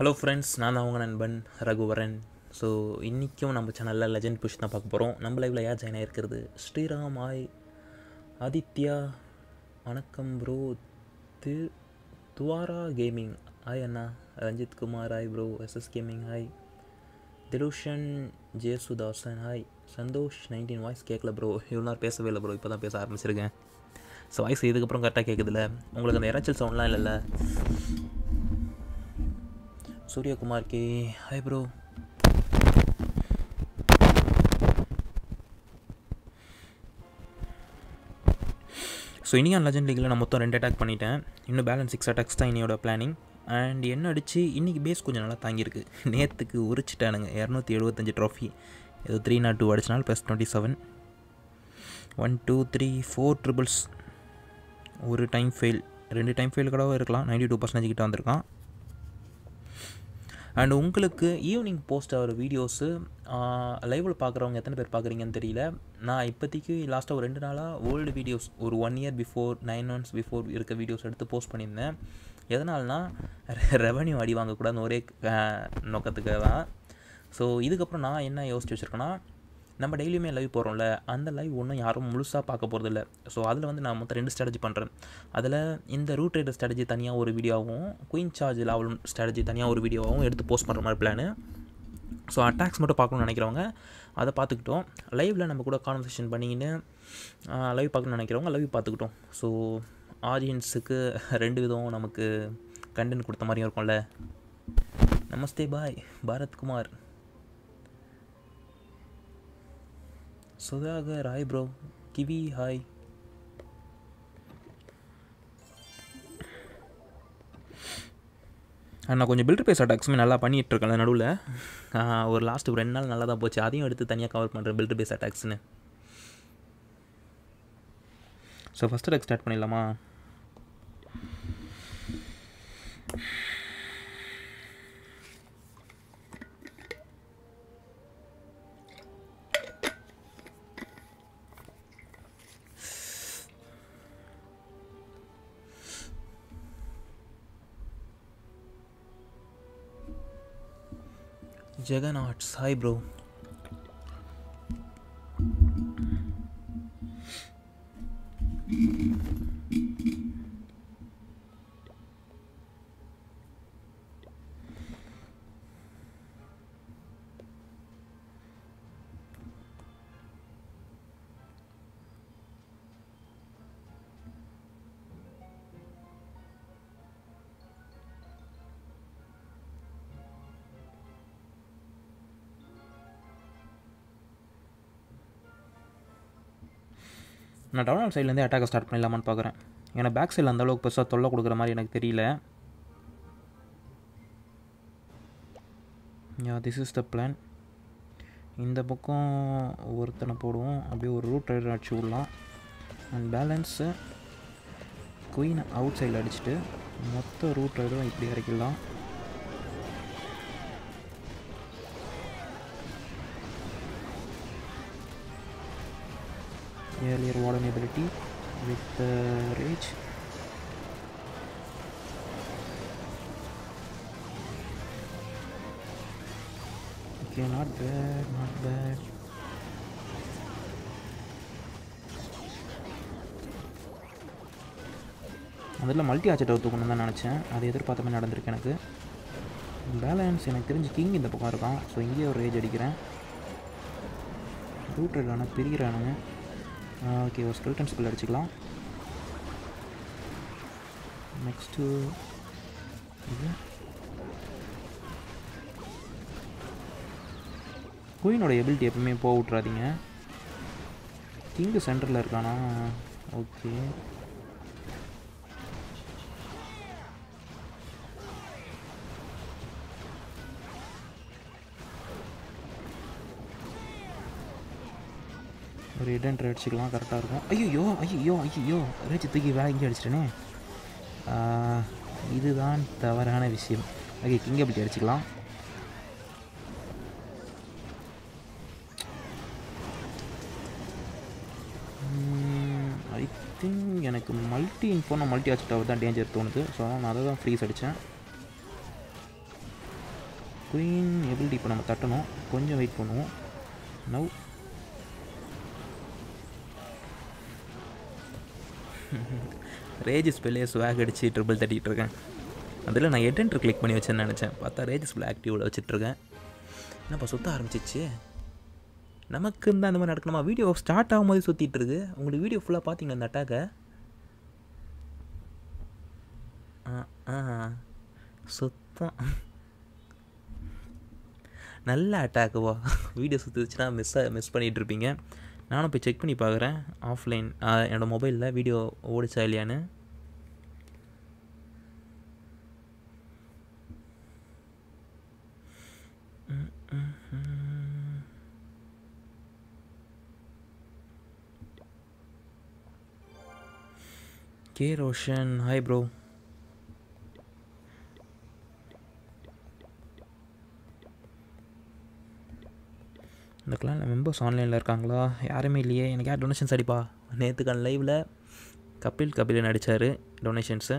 Hello friends நான் தான் நண்பன் ரகுவரன். ஸோ இன்றைக்கும் நம்ம சேனலில் லெஜண்ட் புஷ் தான் பார்க்க போகிறோம் நம்ம லைவில் யார் ஜாயின் ஆகிருக்கிறது ஸ்ரீராம் ஆய் ஆதித்யா வணக்கம் ப்ரோ தி துவாரா கேமிங் ஹாய் அண்ணா. Ranjith Kumar hi bro SS gaming hi Thilushan Jesudasan hi Santhosh nineteen voice கேட்கல ப்ரோ இவ்வளோ நேரம் பேசவே இல்லை ப்ரோ இப்போ தான் பேச ஆரம்பிச்சிருக்கேன். ஸோ வாய்ஸ் இதுக்கப்புறம் கரெக்டாக கேட்குதுல்ல உங்களுக்கு அந்த இறைச்சல் சவுண்ட்லாம் இல்லைல்ல? Suriyakumar K. Hi bro so Iniyan legend லீக்கில் நான் மொத்தம் ரெண்டு அட்டாக் பண்ணிட்டேன். இன்னும் பேலன்ஸ் சிக்ஸ் அட்டாக்ஸ் தான் இனியோட பிளானிங் அண்ட் என்ன அடித்து இன்றைக்கி பேஸ் கொஞ்சம் நல்லா தாங்கியிருக்கு. நேற்றுக்கு உரிச்சிட்டானுங்க. இரநூத்தி எழுபத்தஞ்சு ட்ராஃபி ஏதோ three not two அடிச்சினால் plus twenty seven one two three four triples ஒரு டைம் ஃபெயில் ரெண்டு டைம் ஃபெயில் கூடவும் இருக்கலாம். நைன்டி டூ பர்சன்டேஜ் கிட்ட வந்திருக்கான். அண்ட் உங்களுக்கு ஈவினிங் போஸ்ட் ஆகிற வீடியோஸு லைவில் பார்க்குறவங்க எத்தனை பேர் பார்க்குறீங்கன்னு தெரியல. நான் இப்போதைக்கு லாஸ்ட்டாக ஒரு ரெண்டு நாளாக ஓல்டு வீடியோஸ் ஒரு one year before nine months before இருக்க வீடியோஸ் எடுத்து போஸ்ட் பண்ணியிருந்தேன். எதனால்னா ரெவன்யூ அடி வாங்கக்கூடாதுன்னு ஒரே நோக்கத்துக்காக தான். ஸோ இதுக்கப்புறம் நான் என்ன யோசிச்சு வச்சுருக்கேன்னா நம்ம டெய்லியுமே லைவ் போகிறோம்ல அந்த லைவ் ஒன்றும் யாரும் முழுசாக பார்க்க போகிறதில்ல ஸோ அதில் வந்து நான் மொத்தம் ரெண்டு ஸ்ட்ராட்டஜி பண்ணுறேன் அதில் இந்த ரூட் ரைடர் ஸ்ட்ராட்டஜி தனியாக ஒரு வீடியோவும் குயின் சார்ஜ் லாவல் ஸ்ட்ராட்டஜி தனியாக ஒரு வீடியோவும் எடுத்து போஸ்ட் பண்ணுற மாதிரி பிளானு ஸோ அட்டாக்ஸ் மட்டும் பார்க்கணும்னு நினைக்கிறவங்க அதை பார்த்துக்கிட்டோம். லைவில் நம்ம கூட கான்வர்சேஷன் பண்ணிக்கின்னு லைவ் பார்க்கணும்னு நினைக்கிறவங்க லைவ் பார்த்துக்கிட்டோம். ஸோ ஆடியன்ஸுக்கு ரெண்டு விதம் நமக்கு கண்டென்ட் கொடுத்த மாதிரியும் இருக்கும்ல. நமஸ்தே பாய் Bharathkumar Sudhakar hi bro Kiwi hi நான் கொஞ்சம் பில்டர் பேஸ் அட்டாக்ஸுமே நல்லா பண்ணிகிட்டு இருக்கேன் நடுவில். ஒரு லாஸ்ட்டு ரெண்டு நாள் நல்லா தான் போச்சு. அதையும் எடுத்து தனியாக கவர் பண்ணுறேன் பில்டர் பேஸ் அட்டாக்ஸ்னு ஸோ ஃபஸ்ட் அட்டாக் ஸ்டார்ட் பண்ணிடலாமா? Juggernauts, hi bro. நான் டவுனால் சைட்லேருந்தே அட்டாக்கை ஸ்டார்ட் பண்ணிடலாமான்னு பார்க்குறேன். ஏன்னா பேக் சைடில் அந்த அளவுக்கு பெருசாக தொல்லை கொடுக்குற மாதிரி எனக்கு தெரியல. Yeah this is the plan இந்த பக்கம் ஒருத்தனை போடுவோம். அப்படியே ஒரு ரூட் ரைடர் அடிச்சு விடலாம். அண்ட் பேலன்ஸு குயினை அவுட் சைடில் அடிச்சுட்டு மொத்த ரூட் ரைடரும் இப்படி இறக்கிடலாம். Earlier warden ability with uh, rage. Okay not bad not bad. அதில் மல்டி ஆச்சட்டை தூக்கணும் தான் நினச்சேன். அது எதிர்பார்த்த மாதிரி நடந்திருக்கு எனக்கு. பேலன்ஸ் எனக்கு தெரிஞ்சு கிங் இந்த பக்கம் இருக்கான். ஸோ இங்கேயே ஒரு ரேஜ் அடிக்கிறேன். ரூட் ஆனால் பிரிகிறானுங்க ஓகே ஒரு ஸ்கெல்டன் ஸ்கில் அடிச்சுக்கலாம். நெக்ஸ்ட்டு இது. குயினோட எபிலிட்டி எப்பவுமே போக விட்றாதீங்க கிங்கு சென்டரில் இருக்கானா? ஓகே ஒரு ஹிடன் அண்ட் அடிச்சுக்கலாம் கரெக்டாக இருக்கும். ஐயோ ஐயோ ஐயோ ரேச்சு தூக்கி வேலை இங்கே அடிச்சிட்டேனே. இதுதான் தவறான விஷயம். ஓகே கிங் அப்படி அடிச்சுக்கலாம். ஐ திங்க் எனக்கு மல்டி இன்ஃபோனா மல்டி ஆச்சு டவர் தான் டேஞ்சர் தோணுது. ஸோ நான் அதை தான் ஃப்ரீஸ் அடித்தேன் குயின் எபிலிட்டி இப்போ நம்ம தட்டணும். கொஞ்சம் வெயிட் பண்ணுவோம். நவ் ரேஜஸ் பிள்ளையே ஸ்வாக் அடித்து ட்ரிபிள் தட்டிகிட்டு இருக்கேன். அதில் நான் எட்டென்ட்ரு கிளிக் பண்ணி வச்சேன்னு நினச்சேன். பார்த்தா ரேஜஸ் பிள்ளை ஆக்டிவில் வச்சுட்ருக்கேன் என்னப்பா சுத்த ஆரம்பிச்சிச்சு நமக்கு இருந்தால் அந்த மாதிரி நடக்கணுமா? வீடியோ ஸ்டார்ட் ஆகும்போது சுற்றிட்டு இருக்கு. உங்களுக்கு வீடியோ ஃபுல்லாக பார்த்தீங்களா அந்த அட்டாக்கை ஆ ஆ. சுத்தம். நல்ல அட்டாக்குவா வீடியோ சுற்றுச்சுன்னா மிஸ் மிஸ் பண்ணிகிட்டு இருப்பீங்க. நானும் போய் செக் பண்ணி பார்க்குறேன். ஆஃப்லைன் என்னோடய மொபைலில் வீடியோ ஓடிச்சா இல்லையான்னு. கே ரோஷன் ஹாய் ப்ரோ இந்த கிளானில் மெம்பர்ஸ் ஆன்லைனில் இருக்காங்களா? யாருமே இல்லையே. எனக்கு யார் டொனேஷன்ஸ் அடிப்பா? நேற்றுக்கான லைவில் கபில் கபிலன் அடித்தார் டொனேஷன்ஸு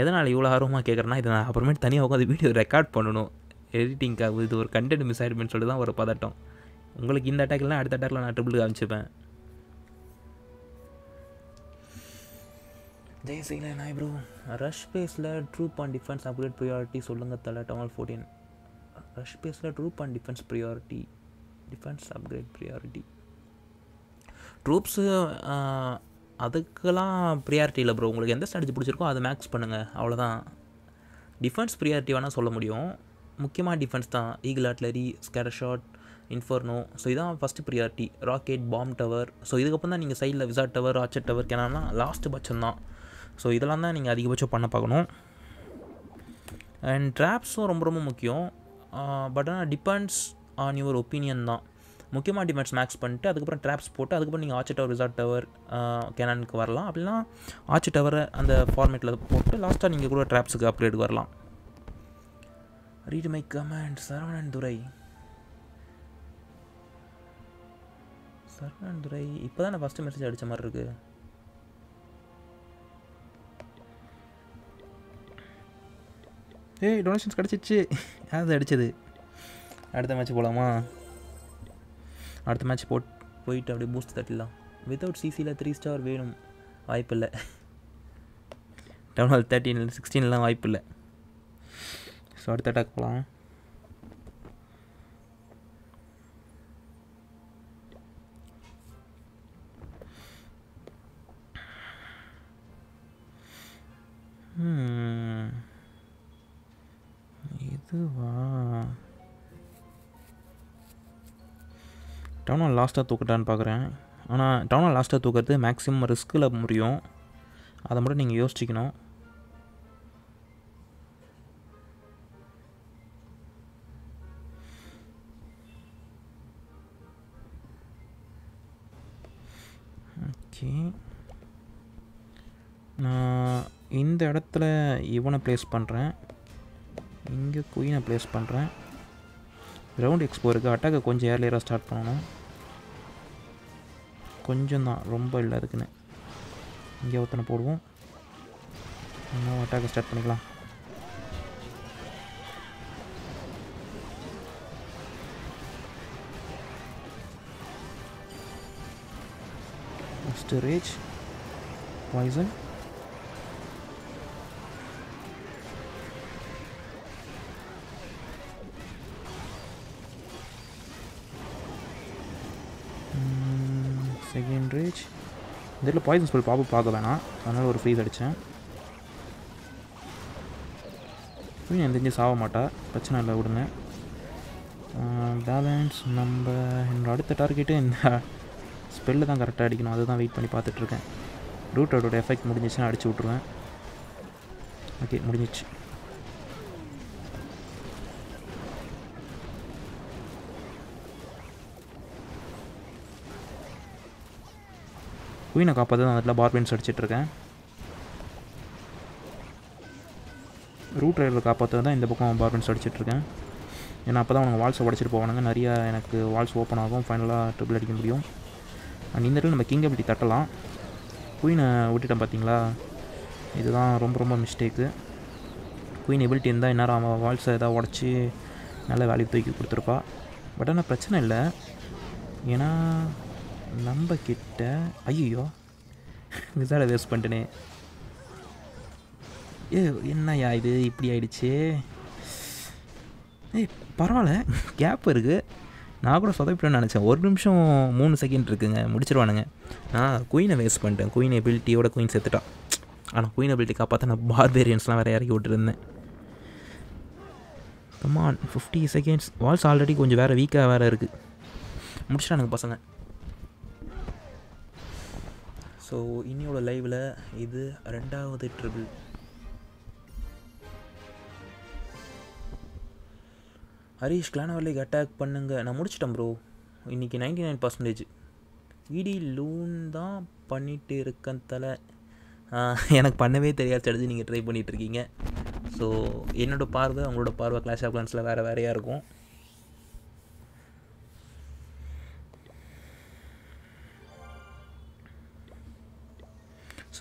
எதனால் இவ்வளோ ஆர்வமாக கேட்குறேன்னா இதை நான் அப்புறமேட்டு தனியாக உட்காந்து வீடியோ ரெக்கார்ட் பண்ணணும். எடிட்டிங்காக இது ஒரு கண்டென்ட் மிஸ் ஆகிடுமேனு சொல்லிட்டு தான் ஒரு பதட்டம். உங்களுக்கு இந்த அட்டாக்லாம் அடுத்த அட்டாக்கில் நான் ட்ரிபிள் காமிச்சிப்பேன். ஜெயசீலன் ஹாய் ப்ரோ ரஷ் பேஸில் troop and defence upgrade priority சொல்லுங்கள் தலை டவுன் ஃபோர்டீன் ரஷ் பேஸில் troop and defence priority defence upgrade priority troops அதுக்கெல்லாம் ப்ரியாரிட்டி இல்லை ப்ரோ உங்களுக்கு எந்த ஸ்ட்ராட்டஜி பிடிச்சிருக்கோ அதை மேக்ஸ் பண்ணுங்கள் அவ்வளோதான் டிஃபென்ஸ் ப்ரியாரிட்டி வேணால் சொல்ல முடியும். முக்கியமாக டிஃபென்ஸ் தான். Eagle artillery scatter shot inferno so இதான் first priority rocket bomb tower so இதுக்கப்புறம் தான் நீங்கள் சைடில் விசா டவர் ஆச்சர் டவர் கேனாலாம் லாஸ்ட் பட்சம் தான். ஸோ இதெல்லாம் தான் நீங்கள் அதிகபட்சம் பண்ண பார்க்கணும். அண்ட் ட்ராப்ஸும் ரொம்ப ரொம்ப முக்கியம். பட் ஆனால் டிபெண்ட்ஸ் ஆன் யுவர் ஒப்பீனியன் தான். முக்கியமாக டிபெண்ட்ஸ் மேக்ஸ் பண்ணிட்டு அதுக்கப்புறம் ட்ராப்ஸ் போட்டு அதுக்கப்புறம் நீங்கள் ஆச்சு டவர் ரிசார்ட் டவர் கேனானுக்கு வரலாம். அப்படின்னா ஆர்ச்சி டவரை அந்த ஃபார்மேட்டில் போட்டு லாஸ்ட்டாக நீங்கள் கூட ட்ராப்ஸுக்கு அப்கிரேடுக்கு வரலாம். Read my comment Saravanan Durai Saravanan Durai இப்போ தான் நான் ஃபஸ்ட்டு மெசேஜ் அடித்த மாதிரி இருக்குது ஏய் டொனேஷன்ஸ் கிடச்சிச்சு. அது அடித்தது அடுத்த மேட்ச் போகலாமா அடுத்த மேட்ச் போட் போயிட்டு அப்படியே பூஸ்ட் தட்டிடலாம். வித்தவுட் சிசியில் த்ரீ ஸ்டார் வேணும். வாய்ப்பில்லை டவுன் ஹால் தேர்ட்டீன் சிக்ஸ்டீன்லாம் வாய்ப்பில்லை ஸோ அடுத்த அட்டாக் போகலாம் hmm. இதுவா? டவுனால் லாஸ்ட்டாக தூக்கட்டான்னு பார்க்குறேன் ஆனால் டவுனால் லாஸ்ட்டாக தூக்கிறது மேக்ஸிமம் ரிஸ்கில் முடியும். அதை மட்டும் நீங்கள் யோசிச்சிக்கணும். ஓகே. நான் இந்த இடத்துல இவனை ப்ளேஸ் பண்ணுறேன் இங்கே குயினை ப்ளேஸ் பண்ணுறேன் கிரவுண்ட் எக்ஸ்போ இருக்குது அட்டாக்கை கொஞ்சம் ஏர்லியராக ஸ்டார்ட் பண்ணணும். கொஞ்சம் தான் ரொம்ப இல்லை அதுக்குன்னு. இங்கே ஒருத்தனை போடுவோம். இன்னும் அட்டாக்கை ஸ்டார்ட் பண்ணிக்கலாம். ஃபஸ்ட்டு ரேஜ் பாய்சன் ரேஜ் இந்த இதில் பாய்சன் ஸ்பெல் பாப்பு பார்க்க வேணாம். அதனால் ஒரு ஃப்ரீஸ் அடித்தேன் எந்த தெரிஞ்சு சாக மாட்டா. பிரச்சனை இல்லை விடுங்க பேலன்ஸ் நம்ம என்னோடய அடுத்த டார்கெட்டு இந்த ஸ்பெல்லு தான் கரெக்டாக அடிக்கணும். அதுதான் வெயிட் பண்ணி பார்த்துட்ருக்கேன் ரூட்டோட எஃபெக்ட் முடிஞ்சிச்சுன்னா அடிச்சு விட்ருவேன் ஓகே முடிஞ்சிச்சு. குயினை காப்பாற்ற தான் அதில் பார்பின்ஸ் அடிச்சிட்ருக்கேன். ரூட் ரைடரை காப்பாற்ற தான் இந்த பக்கம் பார்பின்ஸ் அடிச்சிட்ருக்கேன். ஏன்னா அப்போ தான் அவங்க வால்ஸை உடச்சிட்டு போவானுங்க. நிறையா எனக்கு வால்ஸ் ஓப்பன் ஆகும். ஃபைனலாக ட்ரிபிள் அடிக்க முடியும். அண்ட் இந்த இடத்துல நம்ம கிங் அப்படி தட்டலாம். குயினை விட்டுட்டேன் பார்த்தீங்களா இதுதான் ரொம்ப ரொம்ப மிஸ்டேக்கு குயின் எபிலிட்டி இருந்தால் இந்நேரம் அவன் வால்ஸை எதாவது உடச்சி நல்ல வேல்யூ தூக்கி கொடுத்துருப்பா. பட் ஆனால் பிரச்சனை இல்லை. ஏன்னா நம்ம கிட்ட ஐயோ மிசாலை வேஸ்ட் பண்ணிட்டேனே. ஏ என்னய்யா இது? இப்படி ஆயிடுச்சு. ஏய் பரவாயில்ல கேப் இருக்குது நான் கூட சொதப்பிட்டேன்னு நினச்சேன். ஒரு நிமிஷம் மூணு செகண்ட் இருக்குங்க முடிச்சிருவானுங்க. நான் குயினை வேஸ்ட் பண்ணிட்டேன். குயின் எபிலிட்டியோட குயின் செத்துட்டான் ஆனால் குயின் எபிலிட்டி காப்பாற்ற நான் பார்பேரியன்ஸ்லாம் வேறு இறக்கி விட்டுருந்தேன். Come on fifty seconds walls already கொஞ்சம் வேறு வீக்காக வேறு இருக்குது முடிச்சிட்டானுங்க பசங்க. ஸோ இன்னியோட லைவில் இது ரெண்டாவது ட்ரிபிள் ஹரீஷ் கிளானவர்லிக் அட்டாக் பண்ணுங்க. நான் முடிச்சிட்டேன் ப்ரோ இன்றைக்கி நைன்டி நைன் பர்சன்டேஜ் இடி லூன் தான் பண்ணிட்டு இருக்கேன் தலை. எனக்கு பண்ணவே தெரியாது தெரிஞ்சு நீங்கள் ட்ரை பண்ணிகிட்டு இருக்கீங்க. ஸோ என்னோடய பார்வை உங்களோட பார்வை கிளாஷ் ஆஃப் கிளான்ஸில் வேறு வேறையாக இருக்கும்.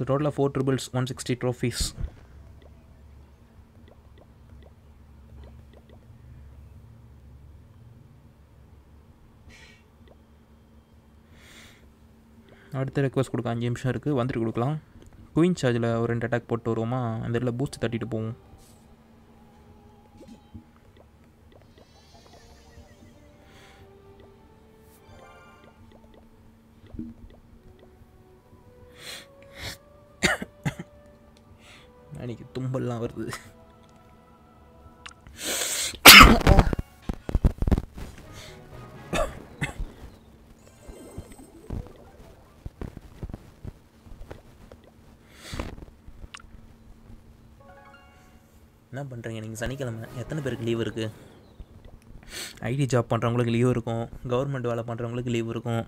ஸோ டோட்டலாக four triples one sixty trophies அடுத்த ரெக்வஸ்ட் கொடுக்க அஞ்சு நிமிஷம் இருக்குது வந்துட்டு கொடுக்கலாம். குயின் சார்ஜில் ஒரு ரெண்டு அட்டாக் போட்டு வருவோமா? அந்த இடத்துல பூஸ்ட் தட்டிட்டு போவோம். அன்னைக்கு தும்பல்லாம் வருது. என்ன பண்ணுறீங்க நீங்கள் சனிக்கிழமை. எத்தனை பேருக்கு லீவ் இருக்குது ஐடி ஜாப் பண்ணுறவங்களுக்கு லீவ் இருக்கும். கவர்மெண்ட் வேலை பண்ணுறவங்களுக்கு லீவ் இருக்கும்.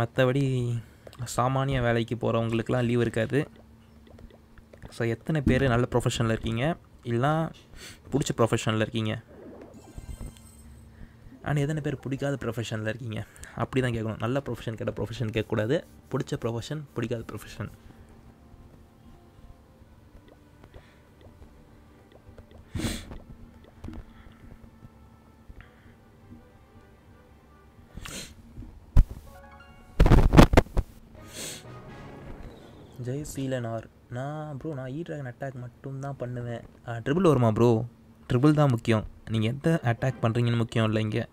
மற்றபடி சாமானிய வேலைக்கு போகிறவங்களுக்குலாம் லீவ் இருக்காது. ஸோ எத்தனை பேர் நல்ல ப்ரொஃபஷனில் இருக்கீங்க? இல்லைனா பிடிச்ச ப்ரொஃபஷனில் இருக்கீங்க? ஆனால் எத்தனை பேர் பிடிக்காத ப்ரொஃபஷனில் இருக்கீங்க? அப்படி தான் கேட்கணும் நல்ல ப்ரொஃபஷன் கேட்ட ப்ரொஃபஷன் கேட்கக்கூடாது பிடிச்ச ப்ரொஃபஷன் பிடிக்காத ப்ரொஃபஷன் ஜெய் சீலனார். நான் ப்ரோ நான் ஈ ட்ராகன் அட்டாக் மட்டும்தான் பண்ணுவேன். ட்ரிபிள் வருமா ப்ரோ ட்ரிபிள் தான் முக்கியம். நீங்கள் எந்த அட்டாக் பண்ணுறீங்கன்னு முக்கியம் இல்லை இங்கே.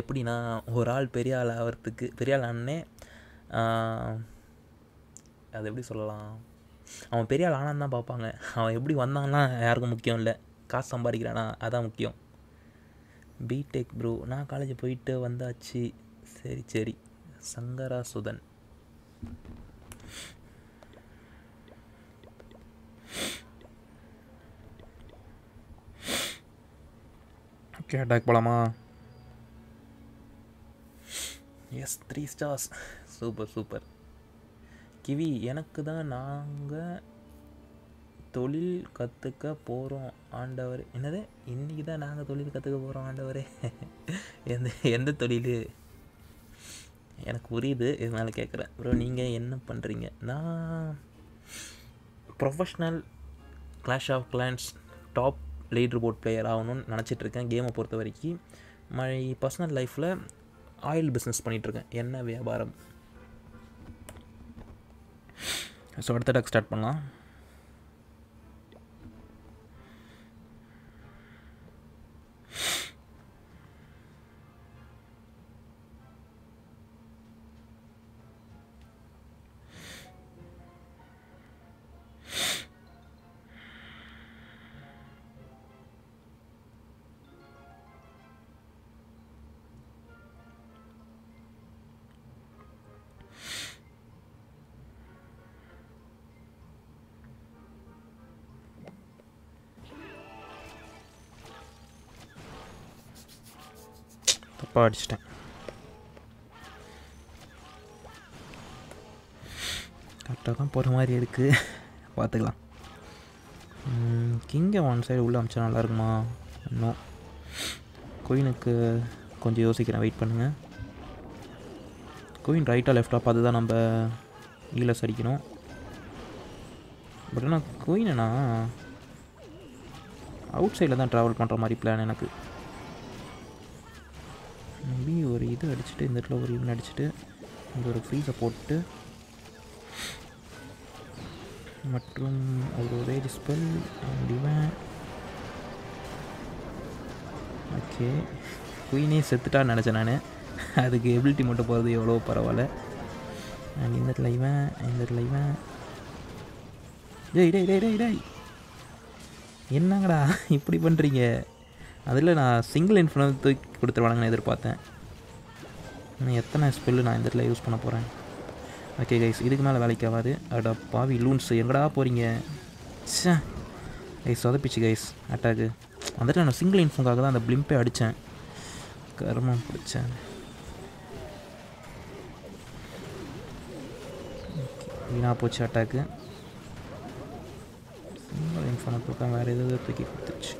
எப்படின்னா ஒரு ஆள் பெரிய ஆள் ஆகிறதுக்கு பெரிய ஆள் ஆனே அது எப்படி சொல்லலாம்? அவன் பெரிய ஆள் ஆனான்னு தான் பார்ப்பாங்க. அவன் எப்படி வந்தான்னா யாருக்கும் முக்கியம் இல்லை. காசு சம்பாதிக்கிறானா அதான் முக்கியம். பிடெக் ப்ரோ நான் காலேஜ் போயிட்டு வந்தாச்சு. சரி சரி. சங்கரா கேட்டாக் போகலாமா yes three stars super super kiwi எனக்கு தான் நாங்கள் தொழில் கற்றுக்க போகிறோம் ஆண்டவர். என்னது? இன்றைக்கி தான் நாங்கள் தொழில் கற்றுக்க போகிறோம் ஆண்டவரே. எந்த எந்த தொழில்? எனக்கு புரியுது இதனால் கேட்குறேன் ப்ரோ நீங்கள் என்ன பண்ணுறீங்க நான் professional Clash of Clans top leader board player ஆகணும்னு நினச்சிட்ருக்கேன். கேமை பொறுத்த வரைக்கும் மை பர்சனல் லைஃப்பில் ஆயில் பிஸ்னஸ் பண்ணிகிட்ருக்கேன் எண்ணெய் வியாபாரம்? ஸோ அடுத்த டாக் ஸ்டார்ட் பண்ணலாம். தப்பாக அடிச்சிட்டேன் கரெக்டாக தான் போகிற மாதிரி இருக்குது பார்த்துக்கலாம் கிங்கை ஒன் சைடு உள்ளே அமிச்சா நல்லா இருக்குமா? இன்னும் குயினுக்கு கொஞ்சம் யோசிக்கிறேன். வெயிட் பண்ணுங்கள் குயின் ரைட்டாக லெஃப்டாக பார்த்து தான் நம்ம ஈலஸ் அடிக்கணும் பட் ஆனால் குயினா அவுட் சைடில் தான் ட்ராவல் பண்ணுற மாதிரி பிளான் எனக்கு. மேபி ஒரு இது அடிச்சுட்டு இந்த இடத்துல ஒரு இவன் அடிச்சுட்டு இங்கே ஒரு ஃப்ரீஸை போட்டு மற்றும் ஒரு ரேஜ் ஸ்பெல் முடிவேன் ஓகே குயினே செத்துட்டான்னு நினச்சேன் நான். அதுக்கு எபிலிட்டி மட்டும் போகிறது எவ்வளோ பரவாயில்ல. அண்ட் இந்த இடத்துல இவன் இந்த இடத்துல இவன். டேய் டேய் டேய் டேய் டேய். என்னங்கடா இப்படி பண்ணுறீங்க அதில் நான் சிங்கிள் இன்ஃபுளுன்ஸ் தூக்கி கொடுத்துருவானுங்கன்னு எதிர்பார்த்தேன். இன்னும் எத்தனை ஸ்பெல்லு நான் இந்த இடத்துல யூஸ் பண்ண போகிறேன் ஓகே கைஸ் இதுக்கு மேலே வேலைக்கு ஆகாது. அடா பாவி லூன்ஸ் எங்கடா போகிறீங்க சே கைஸ் சொதப்பிச்சு கைஸ் அட்டாக்கு அந்த இடத்துல நான் சிங்கிள் இன்ஃபோக்காக தான் அந்த பிளிம்பே அடித்தேன் கர்மம் பிடிச்சேன். வீணாக போச்சு அட்டாக்கு சிங்கிள் இன்ஃபோனை தூக்கம் வேறு எதாவது தூக்கி கொடுத்துச்சு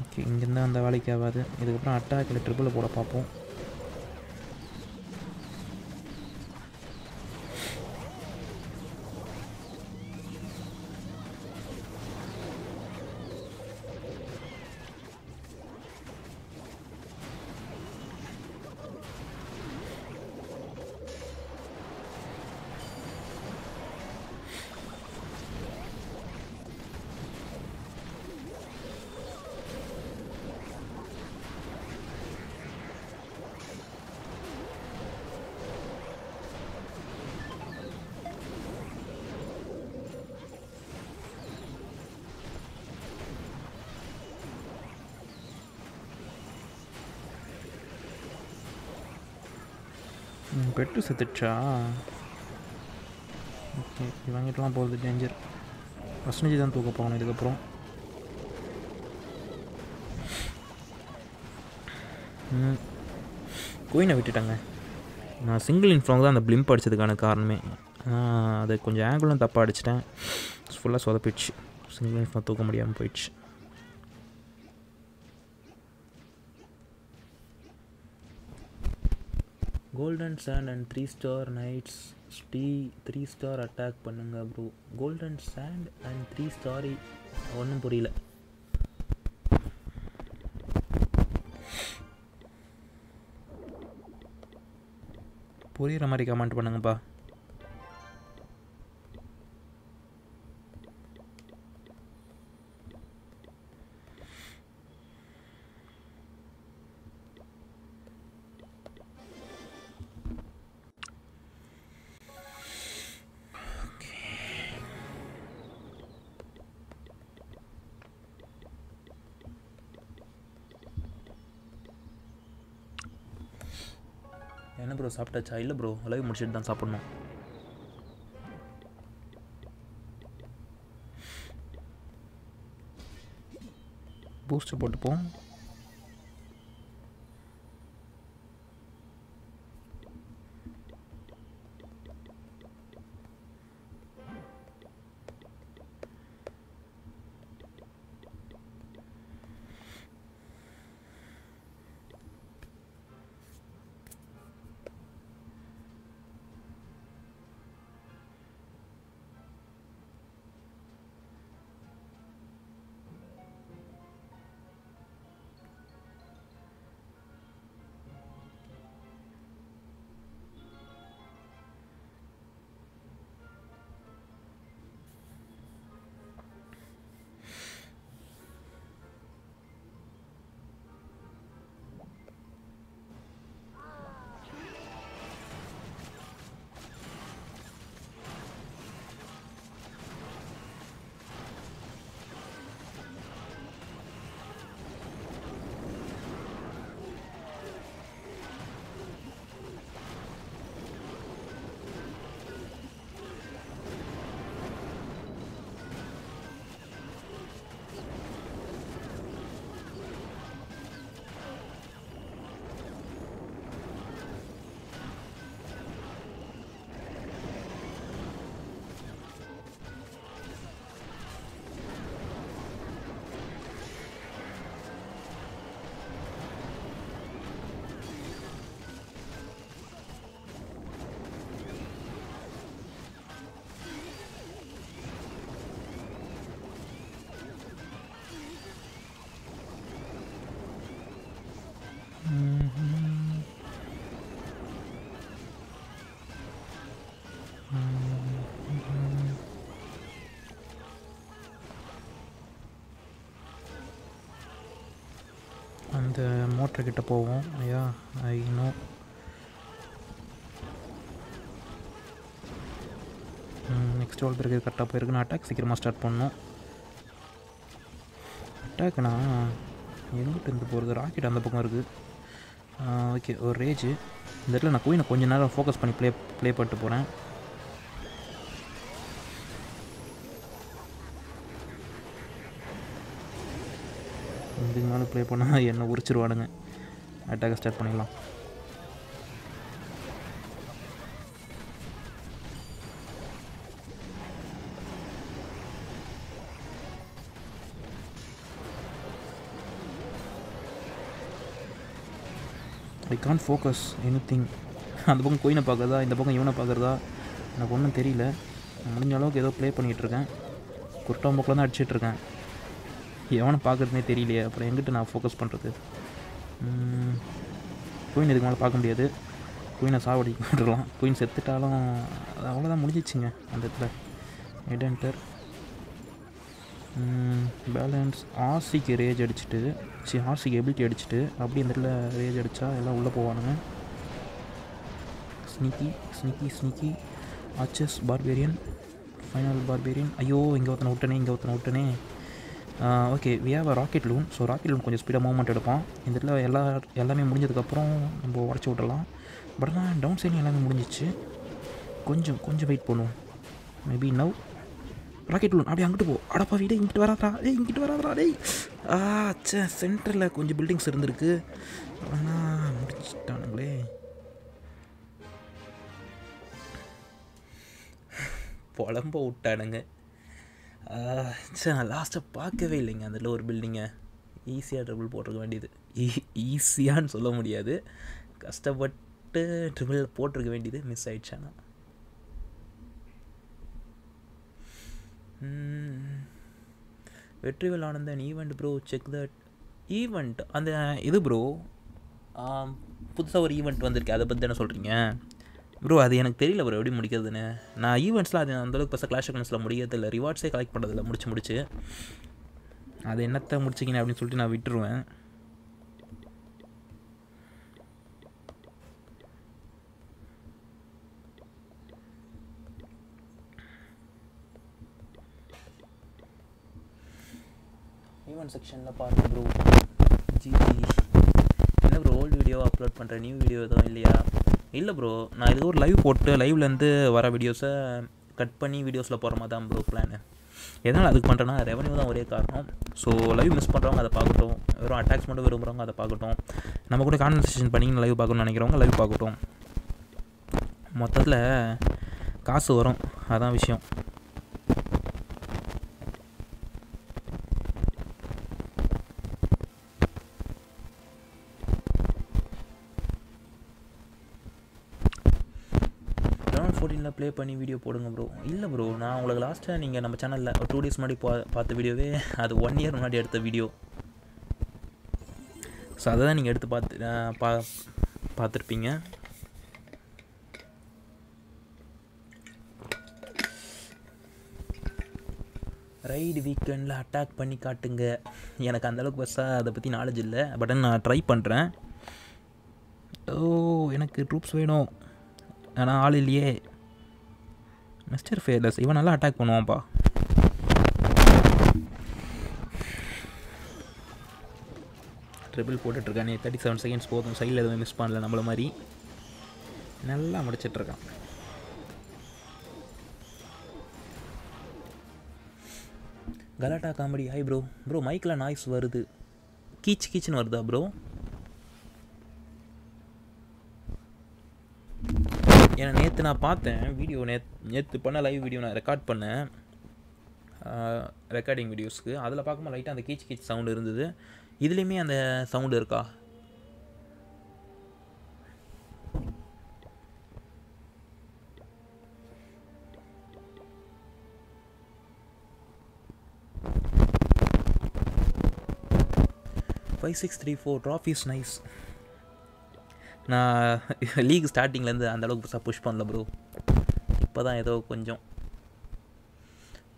ஓகே இங்கேருந்து அந்த வேலைக்கு ஆகாது. இதுக்கப்புறம் அட்டாக்கில் ட்ரிபிள் போட பார்ப்போம். ம், செத்துச்சா ஓகே இவங்கிட்டலாம் போகிறது டேஞ்சர் பர்சன்டேஜ் தான் தூக்க போகணும் இதுக்கப்புறம். கோயினை விட்டுட்டாங்க. நான் சிங்கிள் இன்ஃப்ளோங் தான் அந்த பிளிம்ப் அடித்ததுக்கான காரணமே. அது கொஞ்சம் ஆங்கிளும் தப்பாக அடிச்சிட்டேன். ஃபுல்லாக சொதப்பிடுச்சு. சிங்கிள் இன்ஃபார்ம் தூக்க முடியாமல் போயிடுச்சு. Golden sand and three star nights ஸ்டீ three star attack பண்ணுங்க bro golden sand and three ஸ்டாரி ஒன்றும் புரியல. புரியுற மாதிரி கமெண்ட் பண்ணுங்கப்பா. சாப்பிட்டாச்சா இல்லை ப்ரோ அளவு முடிச்சுட்டு தான் சாப்பிட்ணும். பூஸ்டர் போட்டுப்போம். Mm-hmm. அந்த மோட்டர் கிட்ட போவோம். ஐயா ஐநோ நெக்ஸ்ட் வால் பிறகு கரெக்டாக போயிருக்குன்னு அட்டாக் சீக்கிரமாக ஸ்டார்ட் பண்ணோம் அட்டாக்னா எங்கிட்ட போகிறது ராக்கெட் அந்த பக்கம் இருக்குது ஓகே ஒரு ரேஜு இந்த இடத்துல நான் குயினை கொஞ்சம் நேரம் ஃபோக்கஸ் பண்ணி ப்ளே ப்ளே பண்ணிட்டு போகிறேன் இதுக்கு மேலே ப்ளே பண்ணால் என்ன உரிச்சிருவானுங்க. அட்டாக்கை ஸ்டார்ட் பண்ணிடலாம். கான் ஃபோக்கஸ் எனி திங் அந்த பக்கம் கோயினை பார்க்குறதா இந்த பக்கம் இவனை பார்க்குறதா எனக்கு ஒன்றும் தெரியல. முடிஞ்ச அளவுக்கு ஏதோ ப்ளே பண்ணிகிட்ருக்கேன் குருட்டா பக்கம் தான் அடிச்சிட்ருக்கேன் எவனை பார்க்குறதுனே தெரியலையே. அப்புறம் எங்கிட்ட நான் ஃபோக்கஸ் பண்ணுறது குயின் இதுக்கு மேலே பார்க்க முடியாது. குயினை சாவடி விட்டுறலாம். குயின் செத்துட்டாலும் அது அவ்வளோதான் முடிஞ்சிச்சுங்க அந்த இடத்துல. எடென்டர் பேலன்ஸ் ஆர்சிக்கு ரேஜ் அடிச்சுட்டு சரி ஆர்சிக்கு எபிலிட்டி அடிச்சுட்டு அப்படி இந்த இடத்துல ரேஜ் அடித்தா எல்லாம் உள்ளே போவானுங்க. ஸ்னிக்கி ஸ்னிக்கி ஸ்னிக்கி அச்சஸ் பார்பேரியன் ஃபைனல் பார்பேரியன் ஐயோ இங்கே ஒருத்தனை விட்டனே இங்கே ஒருத்தனை விட்டனே. Okay we have a rocket loon so rocket loon கொஞ்சம் ஸ்பீடாக மூவ்மெண்ட் எடுப்பான். இந்த இடத்துல எல்லா எல்லாமே முடிஞ்சதுக்கப்புறம் நம்ம உடச்சி விடலாம் பட் ஆனால் டவுன் சைடில் எல்லாமே முடிஞ்சிச்சு. கொஞ்சம் கொஞ்சம் வெயிட் பண்ணுவோம். மேபி நவ் ராக்கெட் லூன் அப்படியே அங்கிட்டு போ. அடப்பா வீடு இங்கிட்டு வராதா டேய் இங்கிட்டு வராதா டேய். ஆ சே சென்டரில் கொஞ்சம் பில்டிங்ஸ் இருந்திருக்கு. ஆனால் முடிச்சிட்டானுங்களே. புலம்ப விட்டானுங்க. சே நான் லாஸ்ட்டை பார்க்கவே இல்லைங்க அதில் ஒரு பில்டிங்கை ஈஸியாக ட்ரிபிள் போட்டிருக்க வேண்டியது. E, ஈ ஈஸியான்னு சொல்ல முடியாது. கஷ்டப்பட்டு ட்ரிபிள் போட்டிருக்க வேண்டியது மிஸ் ஆயிடுச்சு ஆனால் Vetrivel Anandan event bro check that event அந்த இது ப்ரோ புதுசாக ஒரு ஈவெண்ட் வந்திருக்கு. அதை பற்றி தானே சொல்கிறீங்க ப்ரோ அது எனக்கு தெரியல ப்ரோ எப்படி முடிக்கிறதுன்னு. நான் ஈவெண்ட்ஸில் அது அந்தளவுக்கு பசங்க கிளாஷ் அக்கௌண்ட்ஸில் முடியறதில்ல. ரிவார்ட்ஸே கலெக்ட் பண்ணுறதில்ல முடிச்சு முடிச்சு. அது என்னத்தை முடிச்சிக்கினேன் அப்படின்னு சொல்லிட்டு நான் விட்டுருவேன். கமெண்ட் செக்ஷனில் பாருங்கள் ப்ரோ ஜி என்ன ப்ரோ ஓல்டு வீடியோ அப்லோட் பண்ணுற நியூ வீடியோ எதுவும் இல்லையா? இல்லை ப்ரோ நான் இது ஒரு லைவ் போட்டு லைவ்லேருந்து வர வீடியோஸை கட் பண்ணி வீடியோஸில் போகிற மாதிரி தான் ப்ரோ பிளானு எதனால் அதுக்கு பண்ணுறேன்னா ரெவன்யூ தான் ஒரே காரணம். ஸோ லைவ் மிஸ் பண்ணுறவங்க அதை பார்க்கட்டும். வெறும் அட்டாக்ஸ் மட்டும் விரும்புகிறவங்க அதை பார்க்கட்டும். நம்ம கூட கான்வர்சேஷன் பண்ணி லைவ் பார்க்கணும்னு நினைக்கிறவங்க லைவ் பார்க்கட்டும். மொத்தத்தில் காசு வரும். அதான் விஷயம். வீடியோ போடுங்க ப்ரோ இல்லை ப்ரோ நான் உங்களுக்கு லாஸ்ட்டாக நீங்கள் நம்ம சேனலில் ஒரு டூ டேஸ் முன்னாடி பா பார்த்த வீடியோவே அது ஒன் இயர் முன்னாடி எடுத்த வீடியோ ஸோ அதை தான் நீங்கள் எடுத்து பார்த்து பா பார்த்துருப்பீங்க. ரைடு வீக்கெண்டில் அட்டாக் பண்ணி காட்டுங்க. எனக்கு அந்தளவுக்கு பெருசாக அதை பற்றி நாலேஜ் இல்லை பட் நான் ட்ரை பண்ணுறேன் ஓ எனக்கு ட்ரூப்ஸ் வேணும். ஆனால் ஆள் இல்லையே. மிஸ்டர் ஃபேர்லெஸ் இவன் நல்லா அட்டாக் பண்ணுவான்ப்பா. ட்ரிபிள் போட்டுட்ருக்கானே தேர்ட்டி செவன் செகண்ட்ஸ் போதும். சைடில் எதுவும் மிஸ் பண்ணல நம்மள மாதிரி. நல்லா முடிச்சிட்ருக்கான். கலாட்டா காமெடி ஹாய் ப்ரோ ப்ரோ மைக்கில் நாய்ஸ் வருது. கீச் கீச்சுன்னு வருதா ப்ரோ ஏன்னா நேற்று நான் பார்த்தேன் வீடியோ நே நேற்று பண்ண லைவ் வீடியோ நான் ரெக்கார்ட் பண்ணேன். ரெக்கார்டிங் வீடியோஸ்க்கு அதில் பார்க்கும்போது லைட்டாக அந்த கீச் கீச் சவுண்டு இருந்தது. இதுலேயுமே அந்த சவுண்டு இருக்கா? Five six three four trophies nice நான் லீக் ஸ்டார்டிங்லேருந்து அந்த அளவுக்கு பெருசாக புஷ் பண்ணல ப்ரோ இப்போ தான் ஏதோ கொஞ்சம்.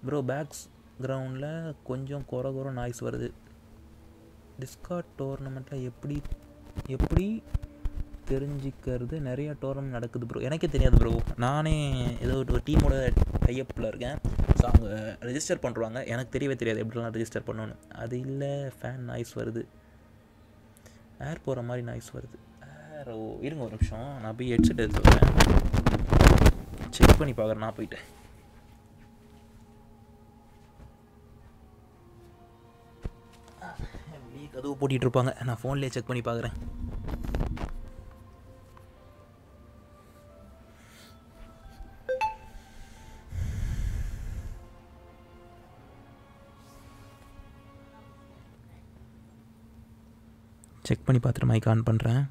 ப்ரோ பேக்ஸ் கிரவுண்டில் கொஞ்சம் குறை குறை நாய்ஸ் வருது. டிஸ்கார்ட் டோர்னமெண்ட்டில் எப்படி எப்படி தெரிஞ்சுக்கிறது? நிறைய டோர்னமெண்ட் நடக்குது ப்ரோ எனக்கே தெரியாது ப்ரோ நானே ஏதோ ஒரு டீமோட டைப்பில் இருக்கேன். ஸோ அவங்க ரெஜிஸ்டர் பண்ணுறாங்க எனக்கு தெரியவே தெரியாது எப்படிலாம் ரெஜிஸ்டர் பண்ணணும்னு. அது இல்லை ஃபேன் நாய்ஸ் வருது. ஏர் போகிற மாதிரி நாய்ஸ் வருது. ஓ இருங்க ஒரு நிமிஷம். நான் போய் ஹெட்செட் எடுத்து வரேன் செக் பண்ணி பார்க்குறேன். நான் போயிட்டேன். கதவு பூட்டிகிட்டு இருப்பாங்க. நான் ஃபோன்லேயே செக் பண்ணி பார்க்குறேன். செக் பண்ணி பார்த்துட்டு மைக் ஆன் பண்ணுறேன்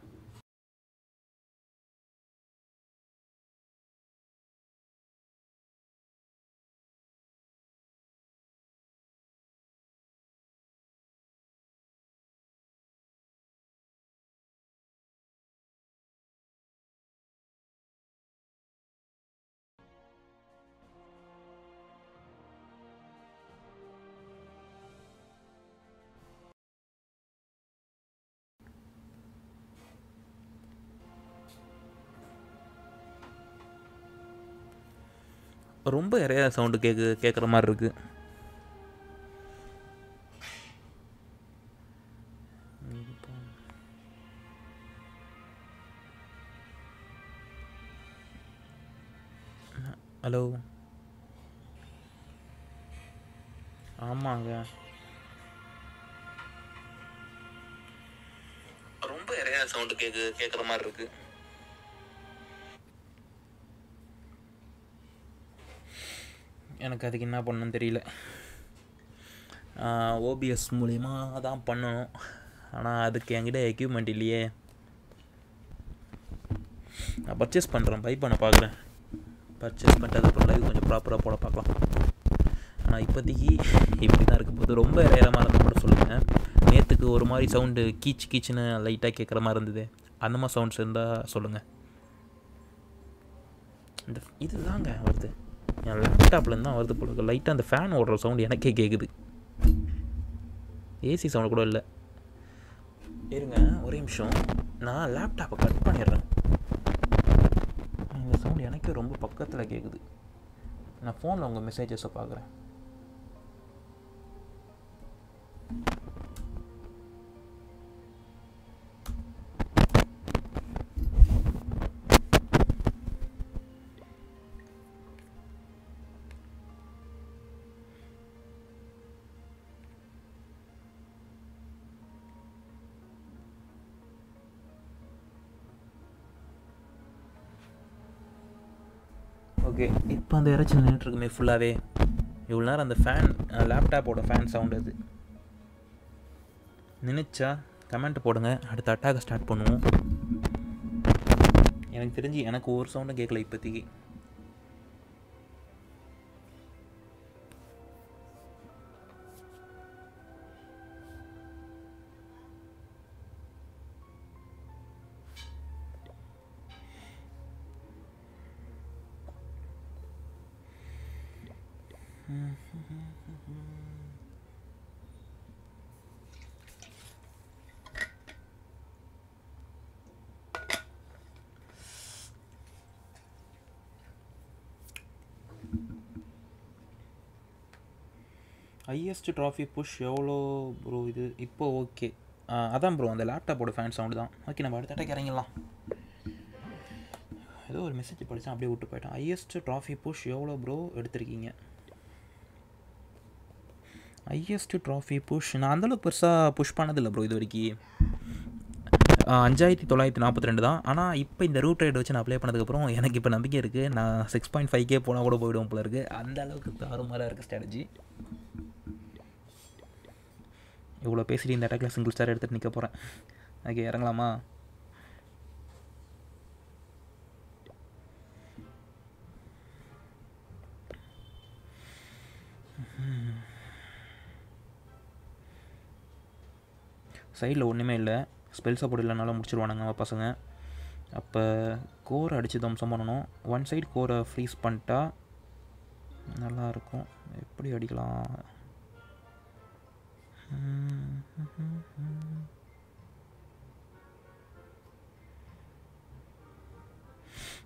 ரொம்ப நிறைய சவுண்டு கேக்கு கேட்குற மாதிரி இருக்குது ஹலோ. ஆமாங்க. ரொம்ப நிறைய சவுண்டு கேக்கு கேட்குற மாதிரி இருக்குது எனக்கு அதுக்கு என்ன பண்ணணும்னு தெரியல. ஓபிஎஸ் மூலிமா தான் பண்ணணும். ஆனால் அதுக்கு என்கிட்ட எக்யூப்மெண்ட் இல்லையே. நான் பர்ச்சேஸ் பண்ணுறேன் பை பண்ண பார்க்குறேன். பர்ச்சேஸ் பண்ணிட்டு அதுக்கப்புறம் லைவ் கொஞ்சம் ப்ராப்பராக போட பார்க்கலாம். ஆனால் இப்போதைக்கு இப்படி தான் இருக்க. போது ரொம்ப ரேரமாக இருந்தால் கூட சொல்லுங்கள் நேற்றுக்கு ஒரு மாதிரி சவுண்டு கீச் கீச்சுன்னு லைட்டாக கேட்குற மாதிரி இருந்தது. அந்த மாதிரி சவுண்ட்ஸ் இருந்தால் சொல்லுங்கள் இந்த இதுதாங்க வருது. என் லேப்டாப்லேருந்து தான் வருது போல லைட்டாக அந்த ஃபேன் ஓடுற சவுண்ட் எனக்கே கேட்குது ஏசி சவுண்டு கூட இல்லை. இருங்க ஒரே நிமிஷம். நான் லேப்டாப்பை கட் பண்ணிடுறேன். இந்த சவுண்ட் எனக்கே ரொம்ப பக்கத்தில் கேட்குது நான் ஃபோனில் உங்கள் மெசேஜஸை பார்க்குறேன் ஓகே. இப்போ அந்த இறைச்சி நின்றுட்டுருக்குமே ஃபுல்லாகவே இவ்வளோ நேரம் அந்த ஃபேன் லேப்டாப்போட ஃபேன் சவுண்ட் அது. நினைச்சா கமெண்ட் போடுங்க. அடுத்த அட்டாக ஸ்டார்ட் பண்ணுவோம். எனக்கு தெரிஞ்சு எனக்கு ஒரு சவுண்டும் கேட்கல இப்போதைக்கு. ஹையஸ்ட் ட்ராஃபி புஷ் எவ்வளோ ப்ரோ இது? இப்போ ஓகே அதான் ப்ரோ அந்த லேப்டாப்போட ஃபேன் சவுண்டு தான். ஓகே நம்ம அடுத்த அட்டாக் இறங்கிடலாம். ஏதோ ஒரு மெசேஜ் படித்தேன் அப்படியே விட்டு போயிட்டேன். ஹையஸ்ட் ட்ராஃபி புஷ் எவ்வளோ ப்ரோ எடுத்திருக்கீங்க? ஹையஸ்ட் ட்ராஃபி புஷ் நான் அந்தளவுக்கு பெருசாக புஷ் பண்ணதில்லை ப்ரோ இது வரைக்கும். அஞ்சாயிரத்தி தொள்ளாயிரத்தி நாற்பத்தி ரெண்டு தான். ஆனால் இப்போ இந்த ரூட் ரைடு வச்சு நான் அப்ளை பண்ணதுக்கப்புறம் எனக்கு இப்போ நம்பிக்கை இருக்குது நான் சிக்ஸ் பாயிண்ட் ஃபைவ் கே போனால் கூட போயிடுவோம் போல இருக்குது அந்த அளவுக்கு தாறுமாறாக இருக்குது ஸ்ட்ராட்டஜி இவ்வளோ பேசிட்டு இந்த அட்டாக்ல சிங்கிள் ஸ்டார் எடுத்துகிட்டு நிற்க போகிறேன் ஓகே இறங்கலாமா? சைடில் ஒன்றுமே இல்லை. ஸ்பெல் சப்போர்ட் இல்லைனாலும் முடிச்சிருவானுங்க நம்ம பசங்க. அப்போ கோரை அடித்து தம்சம் பண்ணணும். ஒன் சைடு கோரை ஃப்ரீஸ் பண்ணிட்டா நல்லாயிருக்கும் எப்படி அடிக்கலாம்?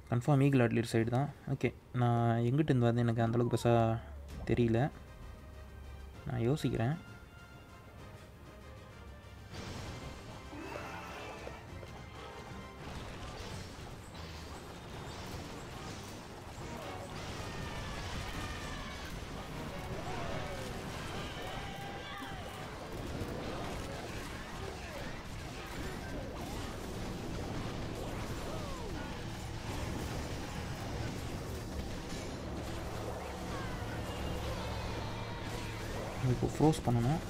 கன்ஃபார்ம் ஈகிள் அட்லீர் சைடு தான். ஓகே நான் எங்கிட்ட இருந்து வந்து எனக்கு அந்தளவுக்கு பெருசாக தெரியல. நான் யோசிக்கிறேன். இப்போ ஃப்ரோஸ் பண்ணணும்.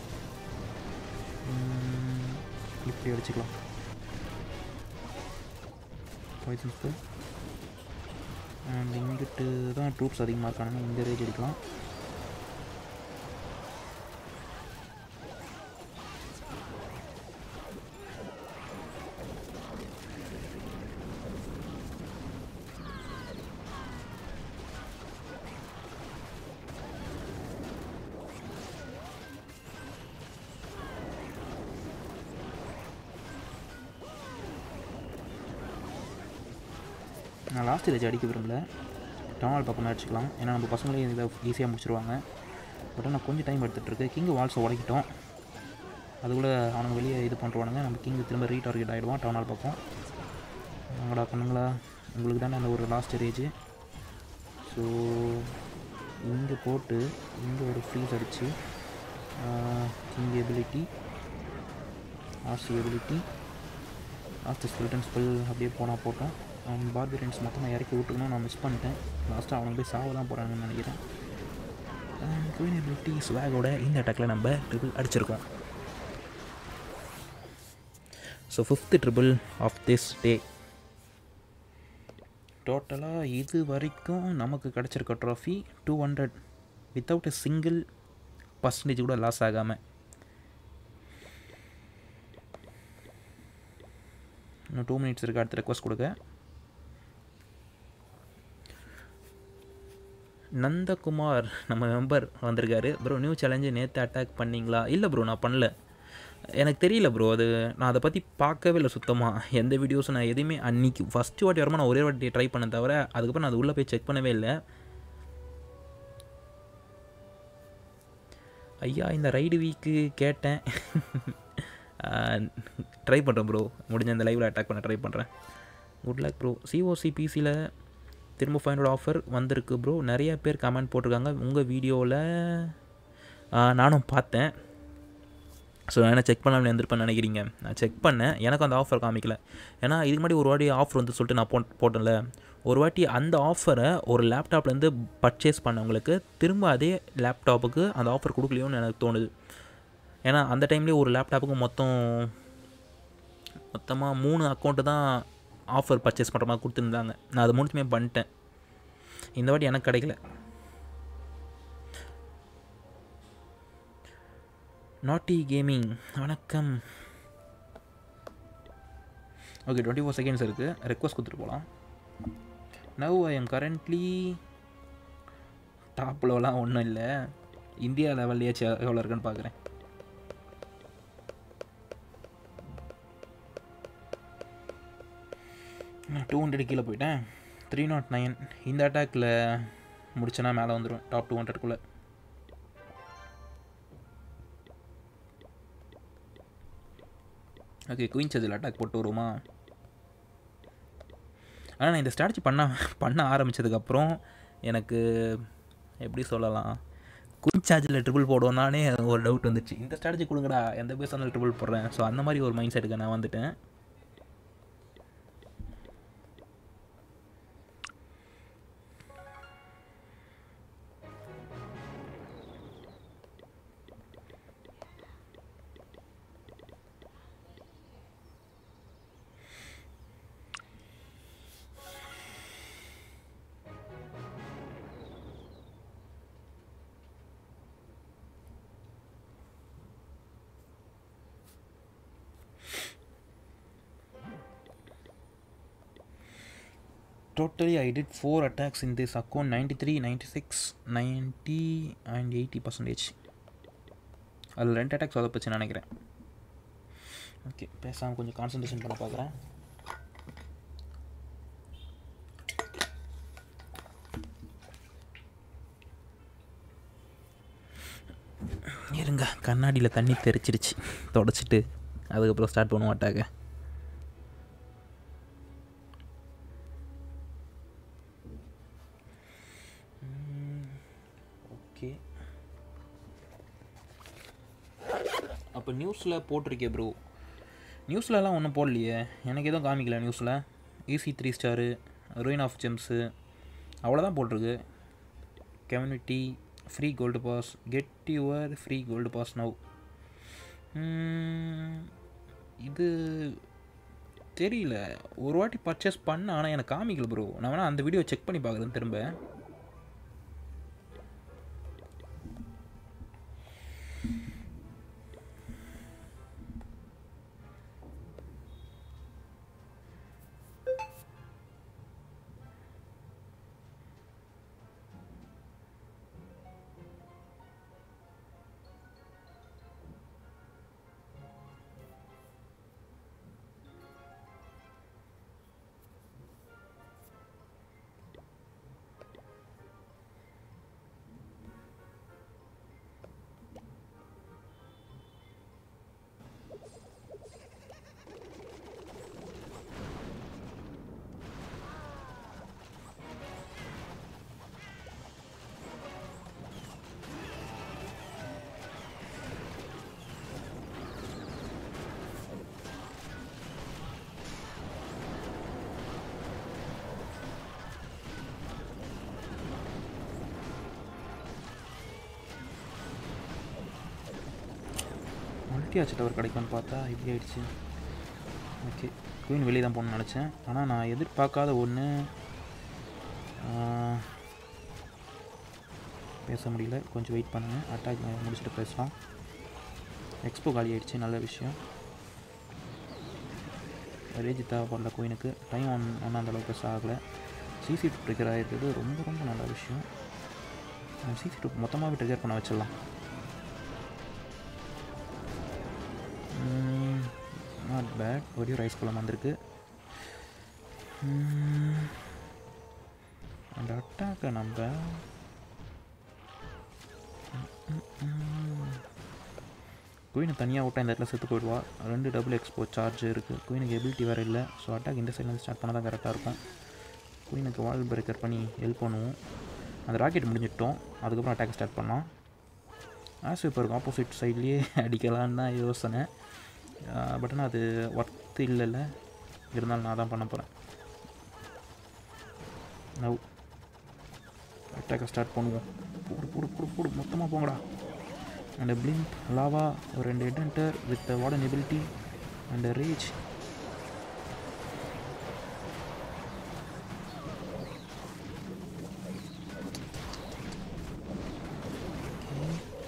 இப்படி அடிச்சுக்கலாம். பாய்சன் அண்ட் இங்கிட்டு தான் ட்ரூப்ஸ் அதிகமாக இருக்கானுங்க. இந்த ரேஜ் அடிக்கலாம். டேமேஜ் அடிக்க விரும்பல. டவுனால் பக்கமாக அடிச்சுக்கலாம். ஏன்னா நம்ம பசங்களையும் இதை ஈஸியாக முடிச்சிருவாங்க. பட் ஆனால் கொஞ்சம் டைம் எடுத்துகிட்ருக்கு கிங் வால்ஸை உடைக்கிட்டோம். அதுக்குள்ளே அவனுங்க வெளியே இது பண்ணுறவானுங்க நம்ம கிங் திரும்ப ரீடார்கெட் ஆகிடுவான் டவுனால் பக்கம். அவங்களா பண்ணுங்களா? உங்களுக்கு தானே அந்த ஒரு லாஸ்ட் ரேஜ் ஸோ இங்கே போட்டு இங்கே ஒரு ஃப்ரீஸ் அடித்து king ability RC ability last ஸ்பில்டன் spell அப்படியே போனால் போட்டோம் பார்பிரியன்ஸ் மொத்தமாக இறக்கி விட்டுக்கணும் நான் மிஸ் பண்ணிட்டேன். லாஸ்ட்டாக அவனுக்கு போய் சாவ தான் போகிறாங்கன்னு நினைக்கிறேன். குயின் எபிலிட்டி ஸ்வாகோட இந்த அட்டாக்கில் நம்ம triple அடிச்சிருக்கோம். So fifth triple of this day டோட்டலாக இது வரைக்கும் நமக்கு கிடச்சிருக்க trophy two hundred without a single percentage கூட லாஸ் ஆகாமல் இன்னும் டூ மினிட்ஸ் இருக்குது அடுத்த ரெக்வஸ்ட் கொடுக்க. நந்தகுமார் நம்ம மெம்பர் வந்திருக்காரு. ப்ரோ நியூ சேலஞ்சு நேற்று அட்டாக் பண்ணீங்களா? இல்லை ப்ரோ நான் பண்ணல. எனக்கு தெரியல ப்ரோ அது நான் அதை பற்றி பார்க்கவே இல்லை சுத்தமாக எந்த வீடியோஸும் நான் எதுவுமே அன்றைக்கி ஃபஸ்ட்டு வாட்டி வரமா நான் ஒரே வாட்டி ட்ரை பண்ண தவிர அதுக்கப்புறம் நான் அது உள்ளே போய் செக் பண்ணவே இல்லை. ஐயா இந்த ரைடு வீக்கு கேட்டேன். ட்ரை பண்ணுறேன் ப்ரோ முடிஞ்ச இந்த லைவில் அட்டாக் பண்ண ட்ரை பண்ணுறேன் குட் லக் ப்ரோ சிஓசி பிசியில் திரும்ப ஃபைவ் ஹண்ட்ரட் ஆஃபர் வந்திருக்கு ப்ரோ நிறைய பேர் கமெண்ட் போட்டிருக்காங்க. உங்கள் வீடியோவில் நானும் பார்த்தேன். ஸோ ஏன்னா என்ன செக் பண்ணாமல் எழுந்திருப்பேன் நினைக்கிறீங்க? நான் செக் பண்ணேன். எனக்கு அந்த ஆஃபர் காமிக்கல. ஏன்னா இதுக்கு முன்னாடி ஒரு வாட்டி ஆஃபர் வந்து சொல்லிட்டு நான் போ போட்டேன்ல. ஒரு வாட்டி அந்த ஆஃபரை ஒரு லேப்டாப்லேருந்து பர்ச்சேஸ் பண்ணவங்களுக்கு திரும்ப அதே லேப்டாப்புக்கு அந்த ஆஃபர் கொடுக்கலையோன்னு எனக்கு தோணுது. ஏன்னா அந்த டைம்லேயே ஒரு லேப்டாப்புக்கு மொத்தம் மொத்தமாக மூணு அக்கௌண்ட்டு தான் ஆஃபர் பர்ச்சேஸ் பண்ணுற மாதிரி கொடுத்துருந்தாங்க. நான் அது மூணுத்துமே பண்ணிட்டேன். இந்த வாட்டி எனக்கு கிடைக்கல. நாட்டி கேமிங் வணக்கம். ஓகே டுவெண்ட்டி ஃபோர் செகண்ட்ஸ் இருக்குது ரெக்வஸ்ட் கொடுத்துட்டு போகலாம் நவ் ஐ எம் கரண்ட்லி டாப்லலாம் ஒன்றும் இல்லை. இந்தியா லெவல்லையாச்சும் எவ்வளோ இருக்குன்னு பார்க்குறேன் டூ ஹண்ட்ரட் கீழே போயிட்டேன். த்ரீ நாட் நைன் இந்த அட்டாக்கில் முடிச்சேன்னா மேலே வந்துடும் டாப் டூ ஹண்ட்ரட்குள்ளே ஓகே குயின் சதில் அட்டாக் போட்டு வருமா ஆனால் நான் இந்த ஸ்ட்ராட்டஜி பண்ண பண்ண ஆரம்பித்ததுக்கப்புறம் எனக்கு எப்படி சொல்லலாம்? குயின் சார்ஜில் ட்ரிபிள் போடுவோம்னானே ஒரு டவுட் வந்துச்சு. இந்த ஸ்ட்ராட்டஜி கொடுங்கடா எந்த பேசாலும் ட்ரிபிள் போடுறேன். ஸோ அந்த மாதிரி ஒரு மைண்ட் செட்டுக்கு நான் வந்துட்டேன். totally I did 4 attacks account ninety three 93, six ninety and eighty percentage அதில் ரெண்டு அட்டாக்ஸ் அதை உதப்பிச்சு நினைக்கிறேன். ஓகே பேசாமல் கொஞ்சம் கான்சன்ட்ரேஷன் பண்ண பார்க்குறேன். இருங்க கண்ணாடியில் தண்ணி தெரிச்சிடுச்சு தொடச்சிட்டு அதுக்கப்புறம் ஸ்டார்ட் பண்ணுவோம் அட்டாக நியூஸில் போட்டிருக்கே ப்ரோ நியூஸ்லலாம் ஒன்றும் போடலையே. எனக்கு எதுவும் காமிக்கல நியூஸில். Easy three star rune of gems அவ்வளோதான் போட்டிருக்கு. Community free gold pass get your free gold pass now இது தெரியல. ஒரு வாட்டி பர்ச்சேஸ் பண்ண ஆனால் எனக்கு காமிக்கல ப்ரோ நான் வேணால் அந்த வீடியோ செக் பண்ணி பார்க்குறேன் திரும்ப. மல்டி டவர் கிடைக்கும்னு பார்த்தா இப்படி ஆயிடுச்சு. ஓகே குயின் வெளியே தான் போகணும்னு நினச்சேன். ஆனால் நான் எதிர்பார்க்காத ஒன்று பேச முடியல. கொஞ்சம் வெயிட் பண்ணுங்கள் அட்டாக் முடிச்சுட்டு பேசலாம். எக்ஸ்போ காலி ஆகிடுச்சு நல்ல விஷயம். ரேஜ் தேவைப்படல கோயினுக்கு டைம் ஒன் ஒன்றும் அந்த அளவுக்கு பெருசாக ஆகலை. சிசி ட்ரிகர் ஆகிருக்கிறது ரொம்ப ரொம்ப நல்ல விஷயம். சிசி டூ மொத்தமாகவே ட்ரிகர் பண்ண வச்சிடலாம். மறுபடியும் ரைஸ் குளம் வந்திருக்கு. அந்த அட்டாக்கை நம்ம குயினை தனியாக விட்டா இந்த இடத்துல செத்து போயிடுவா. ரெண்டு டபுள் எக்ஸ்போ சார்ஜ் இருக்குது குயினுக்கு எபிலிட்டி வேறு இல்லை. ஸோ அட்டாக் இந்த சைட்லேருந்து ஸ்டார்ட் பண்ணால் தான் கரெக்டாக இருக்கும். குயினுக்கு வால் பிரேக்கர் பண்ணி ஹெல்ப் பண்ணுவோம். அந்த ராக்கெட் முடிஞ்சிட்டோம். அதுக்கப்புறம் அட்டாக் ஸ்டார்ட் பண்ணலாம். ஆஸ் இப்போ இருக்கும் ஆப்போசிட் சைட்லேயே அடிக்கலான்னு தான் யோசனை. பட் ஆனால் அது ஒர்க் ஒர்த்து இல்லைல்ல? இருந்தாலும் நான் தான் பண்ண போகிறேன் நவ் அட்டாக்கை ஸ்டார்ட் பண்ணுவோம். போடு போடு போடு போடு. மொத்தமாக போங்கடா. அண்ட் பிளிங்க் லாவா ஒரு ரெண்டு headhunter with warden ability and rage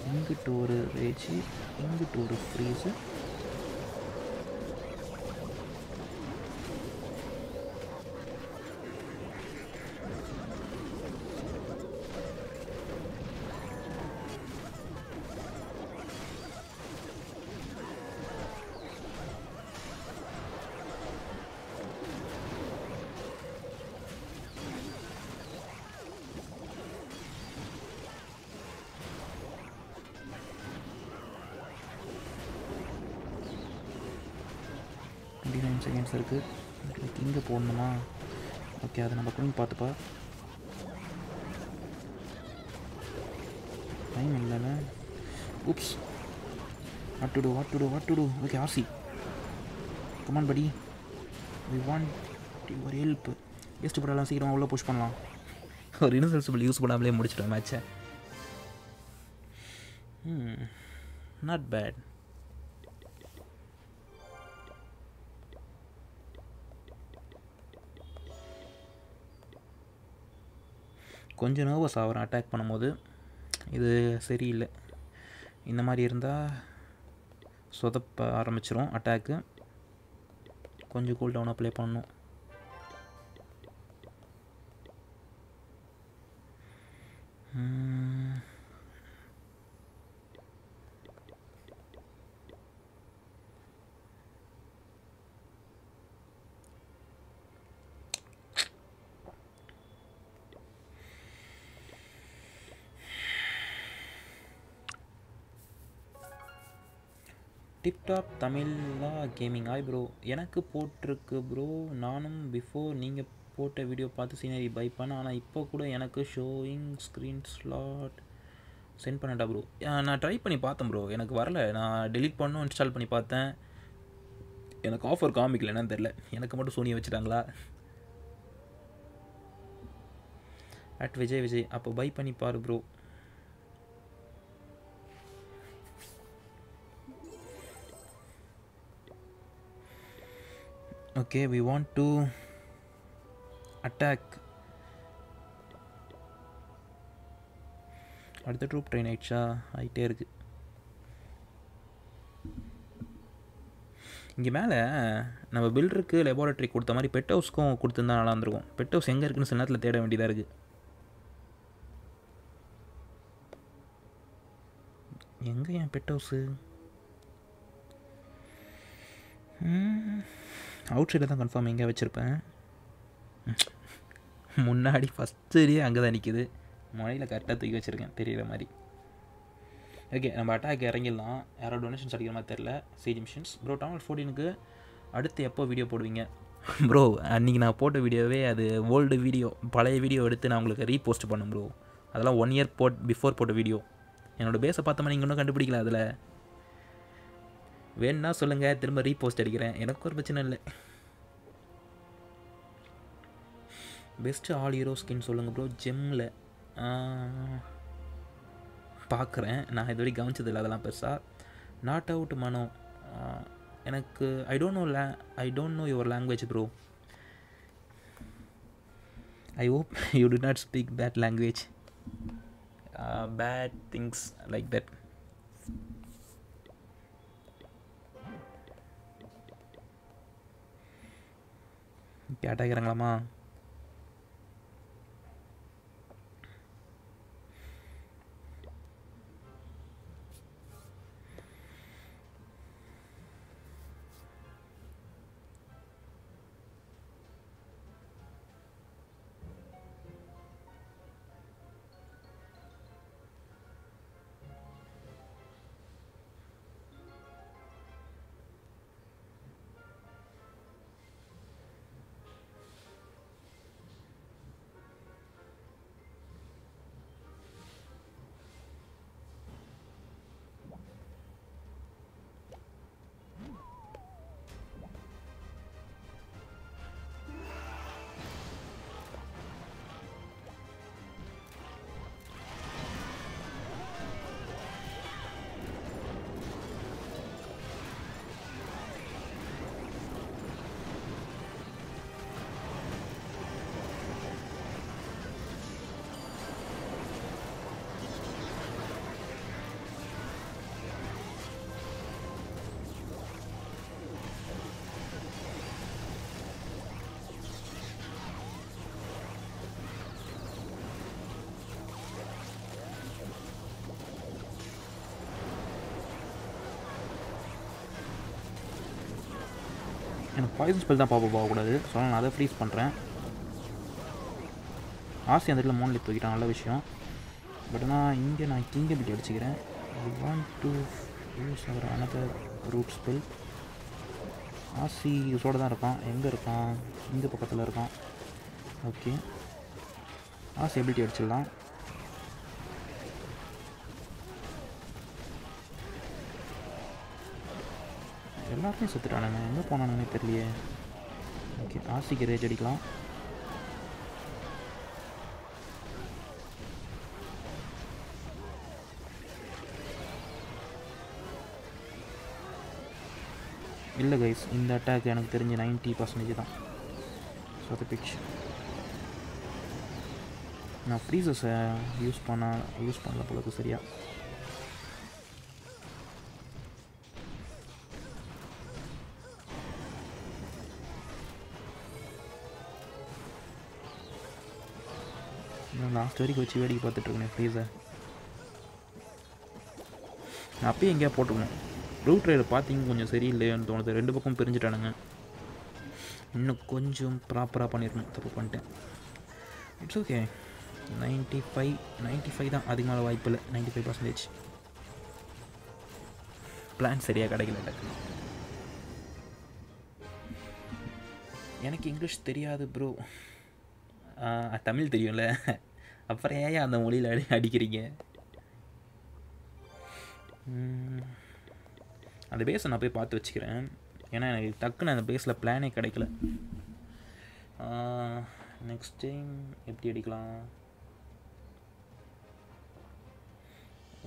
இங்கிட்டு ஒரு ரேஜி இங்கிட்டு ஒரு ஃப்ரீஸு செகண்ட்ஸ் இருக்குது இங்கே போடணுமா? ஓகே அதை நம்ம குயின் பார்த்துப்பா. டைம் இல்லைல்ல oops what to do what to do what to do okay RC come on படி we want your help waste படலாம் சீக்கிரம் உள்ளே புஷ் பண்ணலாம். ஒரு இன்சென்சிபிள் யூஸ் பண்ணாமலே முடிச்சிட்டோம் மேட்ச்சை நாட் பேட் கொஞ்சம் நர்வஸ் ஆகிறேன் அட்டாக் பண்ணும்போது இது சரியில்லை. இந்த மாதிரி இருந்தால் சொதப்ப ஆரம்பிச்சிரும் அட்டாக்கு கொஞ்சம் கூல் டவுன் அப்ளை பண்ணணும். டிப்டாப் தமிழா கேமிங் ஆய் ப்ரோ எனக்கு போட்டிருக்கு ப்ரோ நானும் பிஃபோர் நீங்கள் போட்ட வீடியோ பார்த்து சீனரி பை பண்ணேன் ஆனால் இப்போ கூட எனக்கு ஷோயிங் ஸ்க்ரீன் ஸ்லாட் சென்ட் பண்ணட்டா ப்ரோ நான் ட்ரை பண்ணி பார்த்தேன் ப்ரோ எனக்கு வரல. நான் டெலீட் பண்ணும் இன்ஸ்டால் பண்ணி பார்த்தேன். எனக்கு ஆஃபர் காமிக்கல என்னன்னு தெரில எனக்கு மட்டும் சோனியை வச்சுட்டாங்களா? அட் விஜய் விஜய். அப்போ பை பண்ணி பாரு bro okay we want to attack அடுத்த ட்ரூப் ட்ரெயின் ஆயிடுச்சா? ஆகிட்டே இருக்கு. இங்கே மேலே நம்ம பில்டருக்கு லெபார்டரி கொடுத்த மாதிரி பெட் ஹவுஸ்க்கும் கொடுத்துருந்தா நல்லா இருந்திருக்கும். பெட் ஹவுஸ் எங்கே இருக்குன்னு சில நேரத்தில் தேட வேண்டியதாக இருக்குது எங்கே என் பெட் ஹவுஸு அவுட் சைடில் தான் கன்ஃபார்ம் எங்கே வச்சுருப்பேன். முன்னாடி ஃபஸ்ட்டுலேயே அங்கே தான் நிற்கிது முனையில் கரெக்டாக தூக்கி வச்சுருக்கேன். தெரிகிற மாதிரி. ஓகே நம்ம அட்டாக் இறங்கிடலாம். யாரோ டொனேஷன்ஸ் அடிக்கிற மாதிரி தெரில சிஜி மிஷின்ஸ் ப்ரோ டவுன் ஃபோர்டீனுக்கு அடுத்து எப்போ வீடியோ போடுவீங்க? ப்ரோ அன்றைக்கி நான் போட்ட வீடியோவே அது ஓல்டு வீடியோ பழைய வீடியோ எடுத்து நான் உங்களுக்கு ரீபோஸ்ட் பண்ணேன் ப்ரோ அதெல்லாம் ஒன் இயர் போட் பிஃபோர் போட்ட வீடியோ என்னோடய பேஸை பார்த்தோம்னா நீங்கள் இன்னும் கண்டுபிடிக்கல அதில். வேணும்னா சொல்லுங்கள் திரும்ப ரீபோஸ்ட் அடிக்கிறேன். எனக்கு ஒரு பிரச்சனை இல்லை. பெஸ்ட்டு ஆல் ஹீரோ ஸ்கின் சொல்லுங்கள் ப்ரோ ஜிம்மில் பார்க்குறேன் நான் இது வரைக்கும் கவனிச்சதில்லை அதெல்லாம் பெருசாக நாட் அவுட் மனோ. எனக்கு I don't know Leh I don't know your language bro I hope you do not speak bad language bad things like that கேட்டாக்கிறாங்களாமா poison spell தான் பாப்பா போகக்கூடாது. ஸோ நான் அதை ஃப்ரீஸ் பண்ணுறேன் ஆசி அந்த இடத்துல மோன்லி தூக்கிட்டான் நல்ல விஷயம். பட் ஆனால் இங்கே நான் கிங்க பிடி அடிச்சுக்கிறேன். I want to use our another route spell ஆசி யூஸோடு தான் இருக்கான். எங்கே இருக்கான்? இந்த பக்கத்தில் இருக்கான். ஓகே ஆசி எபிலிட்டி அடிச்சிடலாம். எல்லாருமே செத்துட்டானுங்க. எங்கே போனானுங்கன்னே தெரியலையே. ஓகே ஆசிக்கு ரேஜ் அடிக்கலாம். இல்லை கைஸ் இந்த அட்டாக் எனக்கு தெரிஞ்ச நைன்ட்டி பர்சன்டேஜ் தான். ஸோ பிச் நான் ஃப்ரீசஸை யூஸ் பண்ண யூஸ் பண்ணல போலக்கு சரியாக லாஸ்ட் வரைக்கும் வச்சு வேடிக்கை பார்த்துட்ருக்கேன் ஃப்ரீஸை நான் அப்பயும் எங்கேயா போட்டுக்கணும் ரூட் ரைடர் பார்த்திங்க கொஞ்சம் சரியில்லையோன்னு தோணுது. ரெண்டு பக்கம் பிரிஞ்சுட்டானுங்க. இன்னும் கொஞ்சம் ப்ராப்பராக பண்ணிடணும் தப்பு பண்ணிட்டேன். It's okay ninety five ninety five தான் அதிகமான மேலே வாய்ப்பு இல்லை. நைன்ட்டி ஃபைவ் பர்சன்டேஜ் பிளான் சரியாக கிடைக்கல எனக்கு இங்கிலீஷ் தெரியாது ப்ரோ தமிழ் தெரியும்ல. அப்புறம் ஏன் அந்த மொழியில் அடி அடிக்கிறீங்க? அந்த பேஸை நான் போய் பார்த்து வச்சுக்கிறேன். ஏன்னா எனக்கு டக்குன்னு அந்த பேஸில் பிளானே கிடைக்கல. நெக்ஸ்ட் டைம் எப்படி அடிக்கலாம்?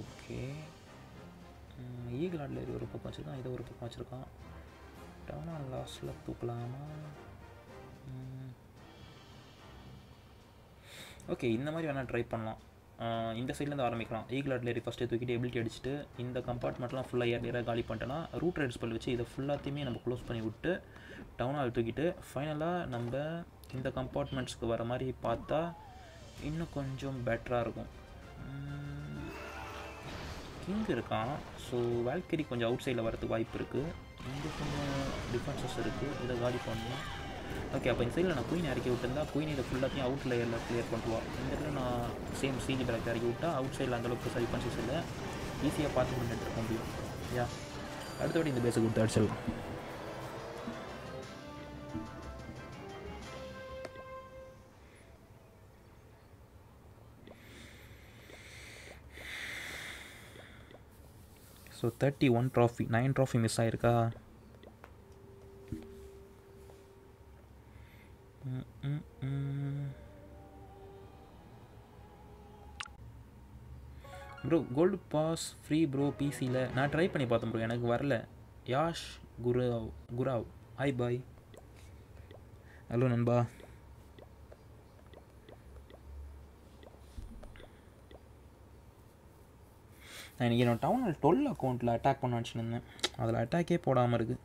ஓகே. ஈகிள் ஒரு பக்கம் வச்சுருக்கான் இதை ஒரு பக்கம் வச்சுருக்கான். டவுன் லாஸ்ட்டில் லாஸ்டில் தூக்கலாமா? ஓகே இந்த மாதிரி வேணால் ட்ரை பண்ணலாம். இந்த சைட்லேருந்து ஆரம்பிக்கலாம். ஈகிள் அட்லேரி ஃபஸ்ட்டு தூக்கிட்டு எபிலிட்டி அடிச்சுட்டு இந்த கம்பார்ட்மெண்ட்லாம் ஃபுல்லாக ஏர் நேராக காலி பண்ணிட்டோம்னா ரூட் ரைட் ஸ்பெல் வச்சு இதை ஃபுல்லாத்தையுமே நம்ம க்ளோஸ் பண்ணி விட்டு டவுன் ஹால் தூக்கிட்டு ஃபைனலாக நம்ம இந்த கம்பார்ட்மெண்ட்ஸ்க்கு வர மாதிரி பார்த்தா இன்னும் கொஞ்சம் பெட்டராக இருக்கும். கிங் இருக்கான் ஸோ வேல்கரி கொஞ்சம் அவுட் சைடில் வரதுக்கு வாய்ப்பு இருக்குது இங்கே கொஞ்சம் டிஃபென்சஸ் இருக்குது இதை காலி பண்ணணும். ஓகே அப்போ இந்த சைடில் நான் குயின் இறக்கி விட்டுருந்தா குயின் இதை ஃபுல்லாத்தையும் அவுட் லேயரில் கிளியர் பண்ணுவாள் இந்த இடத்துல நான் சேம் சீஜி பேக் இறக்கி விட்டா அவுட் சைடில் அந்தளவுக்கு சரி பண்ணி இல்லை ஈஸியாக பார்த்து பண்ணிட்டு இருக்க முடியும் யா அடுத்தபடி இந்த பேஸை கொடுத்து அடிச்சிடலாம். So thirty one trophy nine trophy miss ஆகிருக்கா bro gold pass free bro பிசியில் நான் ட்ரை பண்ணி பார்த்தேன் ப்ரோ எனக்கு வரல. Yash Gaurav Gaurav. Hi bye hello நண்பா. நான் இன்றைக்கி என்னோட டவுனில் டுவெல் அக்கௌண்ட்டில் அட்டாக் பண்ண வச்சுருந்தேன். அதில் அட்டாக்கே போடாமல் இருக்குது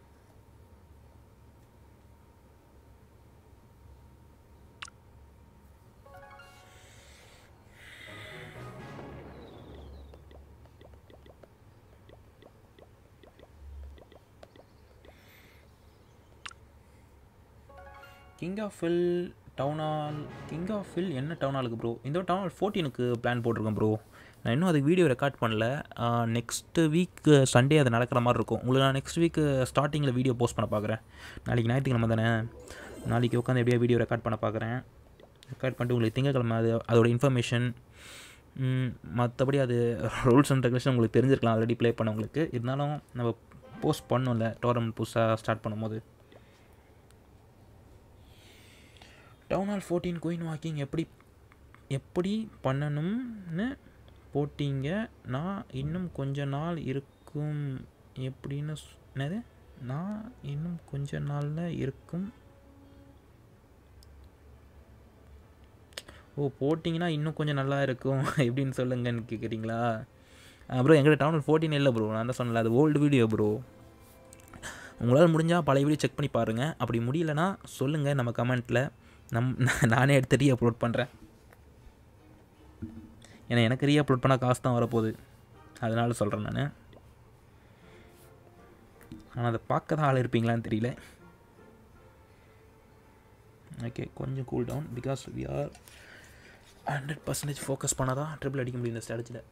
king of fill town hall king of fill என்ன டவுன் ஹாலுக்கு ப்ரோ இந்த டவுன் ஹால் ஃபோர்டீனுக்கு பிளான் போட்டிருக்கேன் ப்ரோ நான் இன்னும் அதுக்கு வீடியோ ரெக்கார்ட் பண்ணல. நெக்ஸ்ட்டு வீக் சண்டே அது நடக்கிற மாதிரி இருக்கும். உங்களுக்கு நான் நெக்ஸ்ட் வீக் ஸ்டார்டிங்கில் வீடியோ போஸ்ட் பண்ண பார்க்குறேன் நாளைக்கு ஞாயிற்றுக்கிழமை தானே? நாளைக்கு உட்காந்து எப்படியா வீடியோ ரெக்கார்ட் பண்ண பார்க்குறேன் ரெக்கார்ட் பண்ணிட்டு உங்களுக்கு திங்கக்கிழமை அது அதோட இன்ஃபர்மேஷன் மற்றபடி அது ரூல்ஸ் அண்ட் ரெகுலேஷன் உங்களுக்கு தெரிஞ்சிருக்கலாம். ஆல்ரெடி ப்ளே பண்ணவங்களுக்கு. இருந்தாலும் நம்ம போஸ்ட் பண்ணோம்ல டோர்னமெண்ட் புதுசாக ஸ்டார்ட் பண்ணும்போது. Town hall fourteen queen walking எப்படி எப்படி பண்ணணும்னு போட்டீங்க? நான் இன்னும் கொஞ்ச நாள் இருக்கும் எப்படின்னு என்னது? நான் இன்னும் கொஞ்ச நாளில் இருக்கும். ஓ போட்டிங்கன்னா இன்னும் கொஞ்சம் நல்லா இருக்கும் எப்படின்னு சொல்லுங்கன்னு கேட்குறீங்களா ப்ரோ எங்கிட்ட டவுன் ஃபோர்டீன் இல்லை ப்ரோ நான் தான் சொன்னல அது ஓல்டு வீடியோ ப்ரோ உங்களால் முடிஞ்சால் பழைய வீடியோ செக் பண்ணி பாருங்கள் அப்படி முடியலன்னா சொல்லுங்கள் நம்ம கமெண்ட்டில் நம் நானே எடுத்து ரீ அப்லோட் பண்ணுறேன் ஏன்னா எனக்கு ரீ அப்லோட் பண்ணால் காசு தான் வரப்போகுது. அதனால் சொல்கிறேன் நான். ஆனால் அதை பார்க்க தான் ஆள் இருப்பீங்களான்னு தெரியல. ஓகே கொஞ்சம் cool down because we are hundred percentage focus பண்ணால் தான் ட்ரிபிள் அடிக்க முடியும் இந்த ஸ்ட்ராட்டஜியில்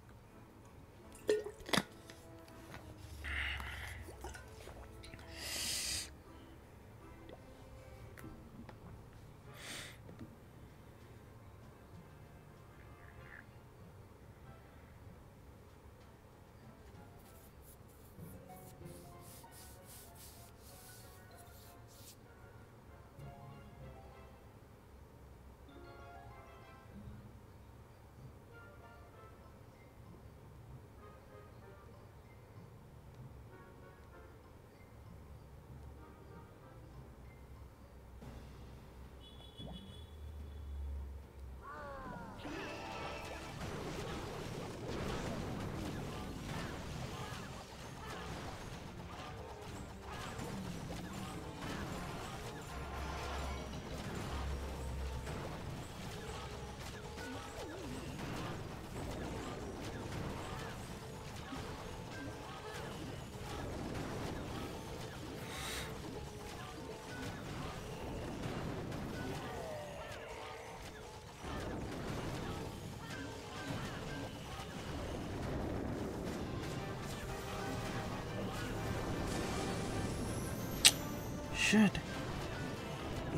ஷட்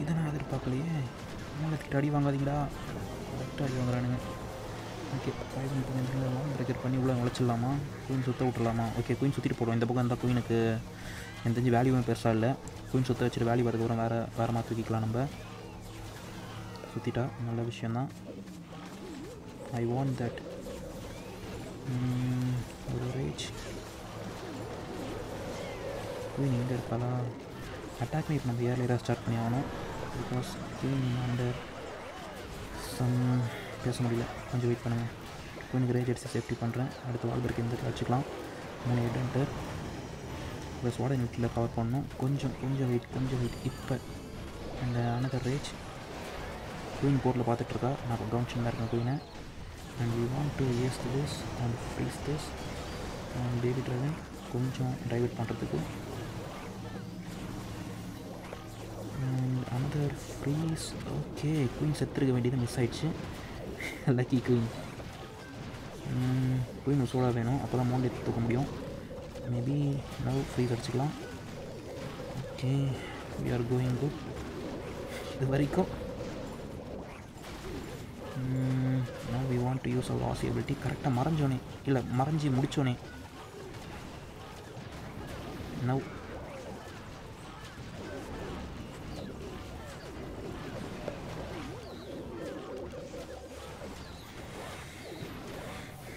இதை நான் எதிர்பார்க்கலையே. மூலத்துக்கிட்ட அடி வாங்காதீங்களா கரெக்டாக அடி வாங்குறானுங்க. ஓகே ஃபைவ் மினிட் பிரேக்கர் பண்ணி உள்ளே உழைச்சிடலாமா குயின் சுத்த விட்டுலாமா ஓகே குயின் சுற்றிட்டு போடுவோம். இந்த பக்கம் இருந்தால் குயினுக்கு எந்த தெரிஞ்சு வேல்யூவும் பெருசாக இல்லை. குயின் சுத்த வச்சுட்டு வேல்யூ வரதுக்கப்புறம் வேறு வேறு மாதிரி தூக்கிக்கலாம் நம்ம. சுற்றிட்டா நல்ல விஷயந்தான் ஐ வாண்ட் தட் ஒரு ரேஜ் குயின் எங்கே இருப்பாளா? அட்டாக் நைட் நம்ம ஏர்லியராக ஸ்டார்ட் பண்ணி ஆகணும். பிகாஸ் கேம் அண்டர் சம் பேச முடியல. கொஞ்சம் வெயிட் பண்ணுங்கள் குயினுக்கு ரேஜ் அடிச்சு சேஃப்டி பண்ணுறேன் அடுத்து வால்பருக்கு இந்த வச்சுக்கலாம். மூணு எட்டு ப்ளஸ் வாடகை நெட்டில் கவர் பண்ணணும். கொஞ்சம் கொஞ்சம் வெயிட் கொஞ்சம் வெயிட் இப்போ அந்த அனதர் ரேஜ் குயின் போர்ட்டில் பார்த்துட்ருக்கா நான் கவனிச்சுன்னு தான் இருக்கேன் குயினை and we want to ace this and freeze this and baby dragon கொஞ்சம் டைவெர்ட் பண்ணுறதுக்கு அனதர் ஃப்ரீஸ் ஓகே குயின் செத்துருக்க வேண்டியது மிஸ் ஆயிடுச்சு. லக்கி குயின் குயின் சூடாக வேணும். அப்போ தான் மோண்ட் எடுத்து தூக்க முடியும். மேபி நவ் ஃப்ரீஸ் அடிச்சுக்கலாம். Okay we are going good இது வரைக்கும் now we want to use our RC கரெக்டாக மறைஞ்சோனே. இல்லை மறைஞ்சி முடித்தோனே now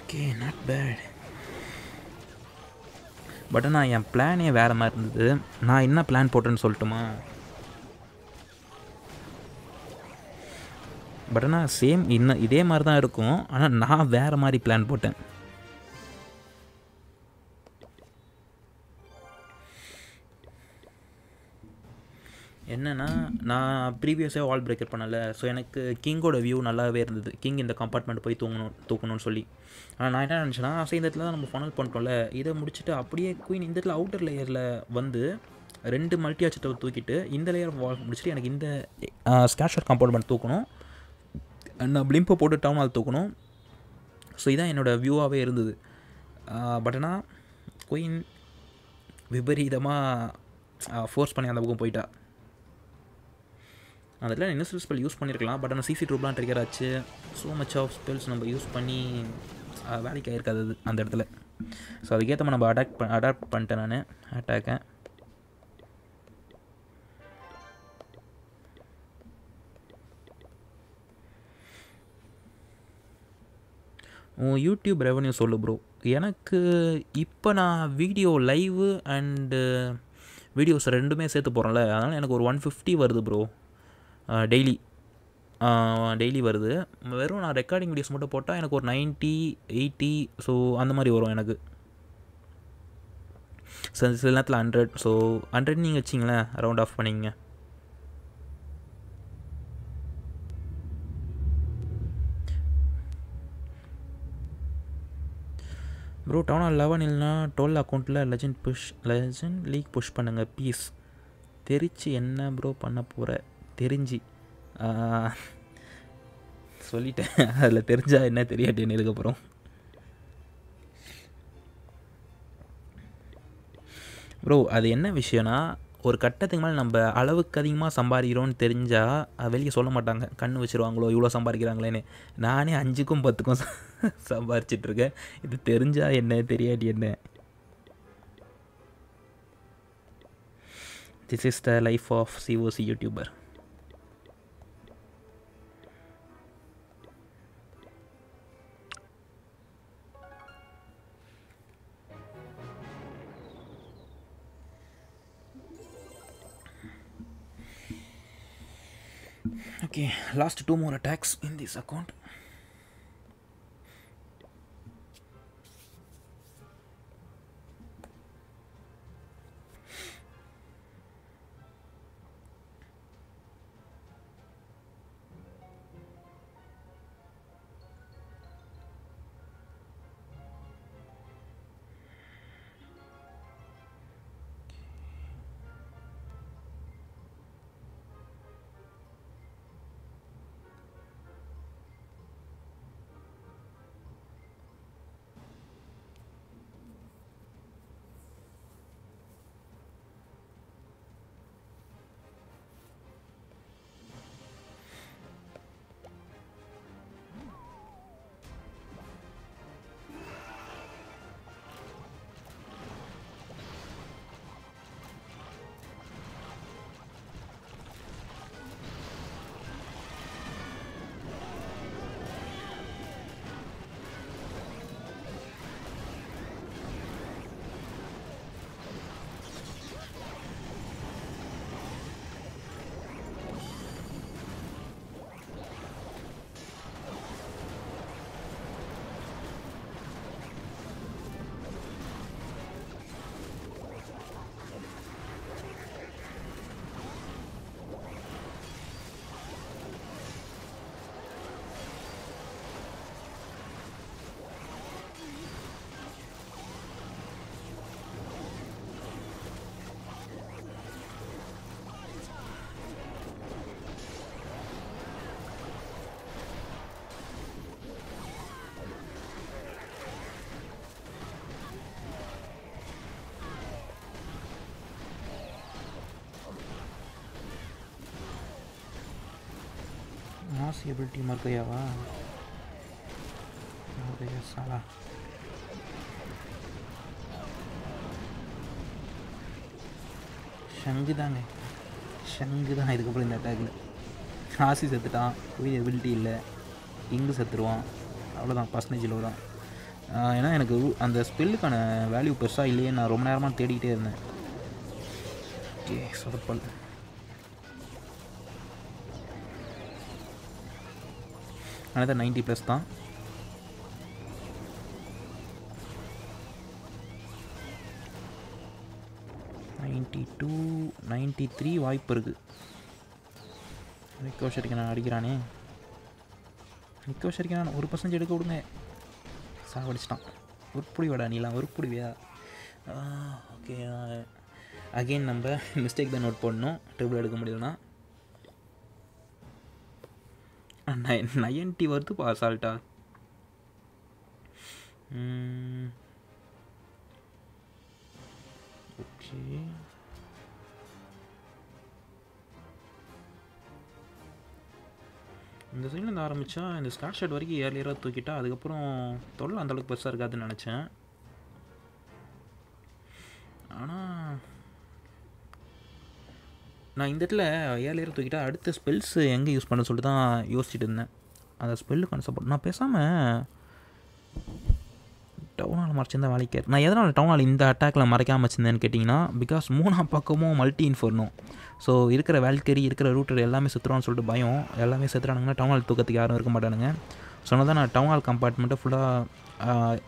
okay not bad but ஆனால் என் பிளானே வேறு மாதிரி இருந்தது. நான் என்ன பிளான் போட்டேன்னு சொல்லட்டுமா? பட் ஆனால் சேம் இன்னும் இதே மாதிரி தான் இருக்கும். ஆனால் நான் வேறு மாதிரி பிளான் போட்டேன். நான் ப்ரீவியஸே வால் பிரேக்கர் பண்ணலை. ஸோ எனக்கு கிங்கோட வியூ நல்லாவே இருந்தது. கிங் இந்த கம்பார்ட்மெண்ட் போய் தூங்கணும் தூக்கணும்னு சொல்லி. ஆனால் நான் என்ன நினச்சேன்னா அசை இந்த இடத்துல தான் நம்ம ஃபனல் பண்ணிட்டோம்ல. இதை முடிச்சுட்டு அப்படியே குயின் இந்த இடத்துல அவுட்டர் லேயரில் வந்து ரெண்டு மல்டி அச்சத்தை தூக்கிட்டு இந்த லேயர் வால் முடிச்சுட்டு எனக்கு இந்த ஸ்கேஷர் கம்பார்ட்மெண்ட் தூக்கணும். நான் பிளிம்பை போட்டு டவுன் ஹால் தூக்கணும். ஸோ இதான் என்னோடய வியூவாகவே இருந்தது. பட் ஆனால் குயின் விபரீதமாக ஃபோர்ஸ் பண்ணி அந்த பக்கம் போயிட்டா. அதில் இன்னசல் ஸ்பெல் யூஸ் பண்ணியிருக்கலாம் பட் ஆனால் சிசி ட்ரூப்லாம் ட்ரிகர் ஆச்சு. ஸோ மச் ஆஃப் ஸ்பெல்ஸ் நம்ம யூஸ் பண்ணி வேலைக்கு ஆயிருக்காது அது அந்த இடத்துல. ஸோ அதுக்கேற்ற மாதிரி நம்ம அடாக்ட் அடாப்ட் பண்ணிட்டேன் நான். அட்டாக்கை உன் யூடியூப் ரெவன்யூ சொல்லு ப்ரோ எனக்கு இப்போ நான் வீடியோ லைவு அண்டு வீடியோஸ் ரெண்டுமே சேர்த்து போகிறேன்ல அதனால் எனக்கு ஒரு ஒன் ஃபிஃப்டி வருது ப்ரோ டெய்லி டெய்லி வருது. வெறும் நான் ரெக்கார்டிங் வீடியோஸ் மட்டும் போட்டால் எனக்கு ஒரு நைன்ட்டி எயிட்டி ஸோ அந்த மாதிரி வரும் எனக்கு. சில சில நேரத்தில் ஹண்ட்ரட் ஸோ ஹண்ட்ரட் நீங்கள் வச்சிங்களேன் ரவுண்ட் ஆஃப் பண்ணிங்க ப்ரோ டவுன் லெவன் இல்லைனா டுவெல் அக்கௌண்ட்டில் legend push legend league push பண்ணுங்கள் ப்ளீஸ் தெரிச்சு என்ன ப்ரோ பண்ண போகிற தெரிஞ்சு. சொல்லிட்டேன். அதில் தெரிஞ்சா என்ன தெரியாட்டேன்னு இதுக்கப்புறம் ப்ரோ அது என்ன விஷயம்னா ஒரு கட்டத்துக்கு மேலே நம்ம அளவுக்கு அதிகமாக சம்பாதிக்கிறோன்னு தெரிஞ்சால் வெளியே சொல்ல மாட்டாங்க. கண் வச்சுருவாங்களோ இவ்வளோ சம்பாதிக்கிறாங்களேன்னு. நானே அஞ்சுக்கும் பத்துக்கும் சம்பாரிச்சிட்ருக்கேன். இது தெரிஞ்சால் என்ன தெரியாட்டி என்ன? This is the life of COC YouTuber okay last two more attacks in this account mass ability மர்க்கையாவா சாலா ஷங்கு தாங்க ஷங்கு தான் இதுக்கப்புறம் இந்த அட்டாக்கில் ஆசி செத்துட்டான். குயின் எபிலிட்டி இல்லை. இங்கு செத்துருவான். அவ்வளோதான் பர்சன்டேஜ் தான். ஏன்னா எனக்கு அந்த ஸ்பெல்லுக்கான வேல்யூ பெருசாக இல்லையே நான் ரொம்ப நேரமாக தேடிக்கிட்டே இருந்தேன். ஓகே சொதப்பல் அனதர் நைன்ட்டி ப்ளஸ் தான். நைன்ட்டி டூ நைன்ட்டி த்ரீ வாய்ப்பு இருக்குது நிக்கோ நான் அடிக்கிறானே. நிக்கோ நான் ஒரு பர்சன்ட் எடுக்க விடுங்க. சாவடிச்சிட்டான் உருப்புடி வாடா நீலாம் உருப்புடிவியா ஓகே அகெயின் நம்ம மிஸ்டேக் தான் நோட் பண்ணணும் ட்ரிபிள் எடுக்க முடியலன்னா நைன் நைன்ட்டி வருதுப்பா அசால்ட்டா ஓகே இந்த சைட்லேருந்து ஆரம்பித்தா இந்த ஸ்காட் ஷாட் வரைக்கும் ஏர்லியராக தூக்கிட்டா அதுக்கப்புறம் தொல்லை அந்தளவுக்கு பெருசாக இருக்காதுன்னு நினச்சேன் ஆனால் நான் இந்த இடத்துல ஏர்லியராக தூக்கிட்டா அடுத்த ஸ்பெல்ஸ் எங்கே யூஸ் பண்ண சொல்லிட்டு தான் யோசிச்சுட்டு இருந்தேன். அந்த ஸ்பெல்லுக்கான சப்போர்ட் நான் பேசாமல் டவுன் ஹால் மறைச்சிருந்தா வேலைக்கு நான் எதனால் டவுன் ஹால் இந்த அட்டாக்கில் மறைக்காம வச்சிருந்தேன்னு கேட்டிங்கன்னா பிகாஸ் மூணாம் பக்கமும் மல்டி இன்ஃபர்னும் ஸோ இருக்கிற வேல்கரி இருக்கிற ரூட்டர் எல்லாமே செத்துருவான்னு சொல்லிட்டு பயம். எல்லாமே செத்துறானுங்கன்னா டவுன் ஹால் தூக்கத்துக்கு யாரும் இருக்க மாட்டானுங்க. சொன்னதான் தான் நான் டவுன் ஹால் கம்பார்ட்மெண்ட்டை ஃபுல்லாக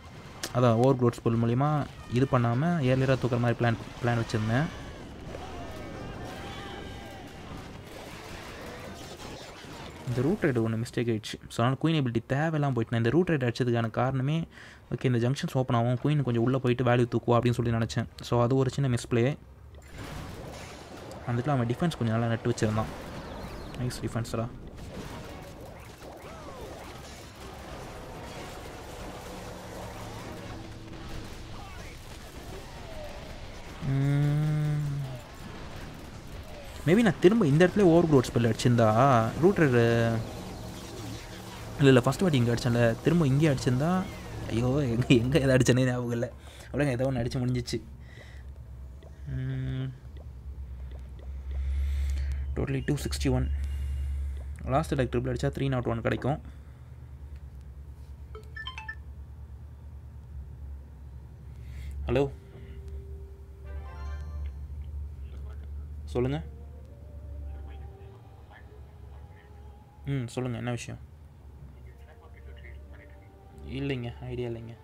அதான் ஓவர் க்ரோட் ஸ்பெல் மூலிமா இது பண்ணாமல் ஏர்லியராக தூக்குற மாதிரி பிளான் பிளான் வச்சுருந்தேன். இந்த ரூட் ரைடு ஒன்று மிஸ்டேக் ஆகிடுச்சு ஸோ அதனால் குயின் எபிலிட்டி தேவையெல்லாம் போயிட்டு நான் இந்த ரூட் ரைடு அடிச்சதுக்கான காரணமே ஓகே இந்த ஜங்ஷன்ஸ் ஓப்பன் ஆகும் குயின் கொஞ்சம் உள்ளே போயிட்டு வேல்யூ தூக்குவா அப்படின்னு சொல்லி நினச்சேன். ஸோ அது ஒரு சின்ன மிஸ்பிளே வந்துட்டு அவன் டிஃபென்ஸ் கொஞ்சம் நல்லா நட்டு வச்சுருந்தான். நைஸ் டிஃபென்ஸ்டா மேபி நான் திரும்ப இந்த இடத்துல ஓவர் க்ரோட் ஸ்பெல் அடிச்சிருந்தா ரூட்டர் இல்லை இல்லை ஃபஸ்ட் வாட்டி இங்கே அடித்தேன்ல திரும்ப இங்கே அடிச்சிருந்தா ஐயோ எங்கே எங்கே எதை அடிச்சேனே ஞாபகம் இல்லை. அப்படியே ஏதோ ஒன்று அடித்து முடிஞ்சிச்சு. Totally two sixty one last like triple அடித்தா த்ரீ நாட் ஒன் கிடைக்கும். ஹலோ சொல்லுங்கள் ம் சொல்லுங்கள் என்ன விஷயம்? இல்லைங்க ஐடியா இல்லைங்க.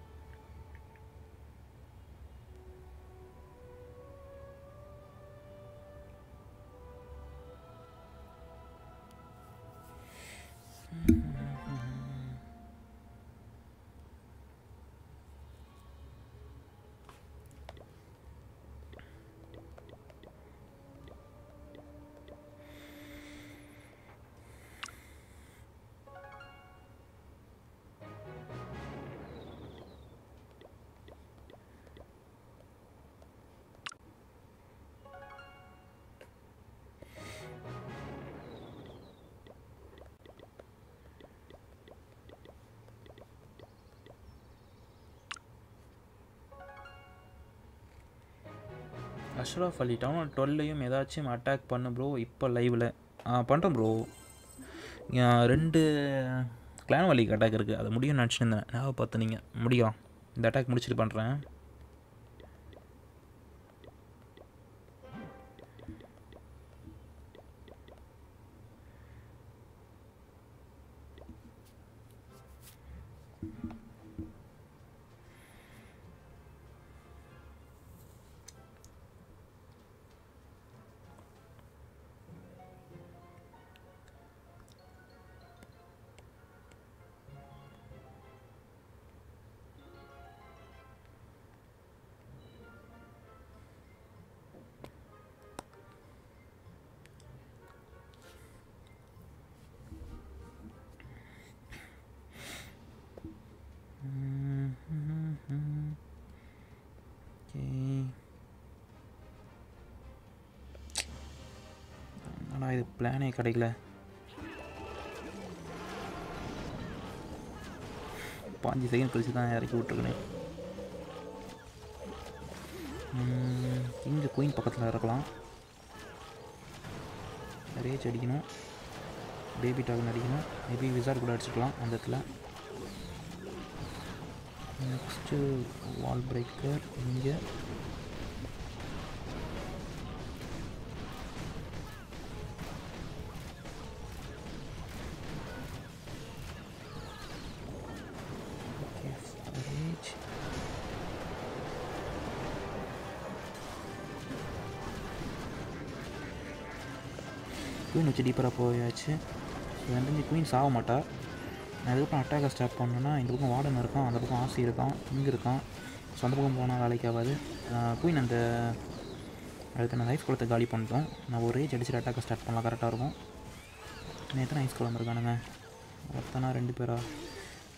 அஷ்ரஃப் அலி டவுன் டுவெல்லையும் ஏதாச்சும் அட்டாக் பண்ணு ப்ரோ இப்போ லைவில் பண்ணுறேன் ப்ரோ ரெண்டு கிளான் வலிக்கு அட்டாக் இருக்குது அது முடியும்னு நினச்சிருந்தேன் ஞாபகம் பார்த்து நீங்கள் முடியும். இந்த அட்டாக் முடிச்சுட்டு பண்ணுறேன் பிளானே கிடைக்கல. பாஞ்சு செகண்ட் கழிச்சு தான் இறக்கி விட்ருக்கேன் இங்கே குயின் பக்கத்தில் இறக்கலாம். ரேஜ் அடிக்கணும். பேபி டாகன் அடிக்கணும். மேபி விசார் கூட அடிச்சுக்கலாம் அந்த இடத்துல. நெக்ஸ்ட்டு வால் பிரேக்கர் இங்கே. கொஞ்சம் டீப்பராக போயாச்சு. ஸோ வந்து குயின் சாக மாட்டா. நான் இதுக்கப்புறம் அட்டாக்கை ஸ்டார்ட் பண்ணோன்னா இந்த பக்கம் வார்டன் இருக்கான் அந்த பக்கம் ஆசி இருக்கான் இங்கே இருக்கான். ஸோ அந்த பக்கம் போனால் வேலைக்கு ஆகாது. குயின் அந்த அதுக்கு நான் ஐஸ் குளத்தை காலி பண்ணிட்டோம். நான் ஒரு ரேஜ் அடிச்சுட்டு அட்டாக்கை ஸ்டார்ட் பண்ணலாம். கரெக்டாக இருக்கும். நேற்று ஐஸ் குளம் இருக்கானுங்க. ஒருத்தனா ரெண்டு பேரா?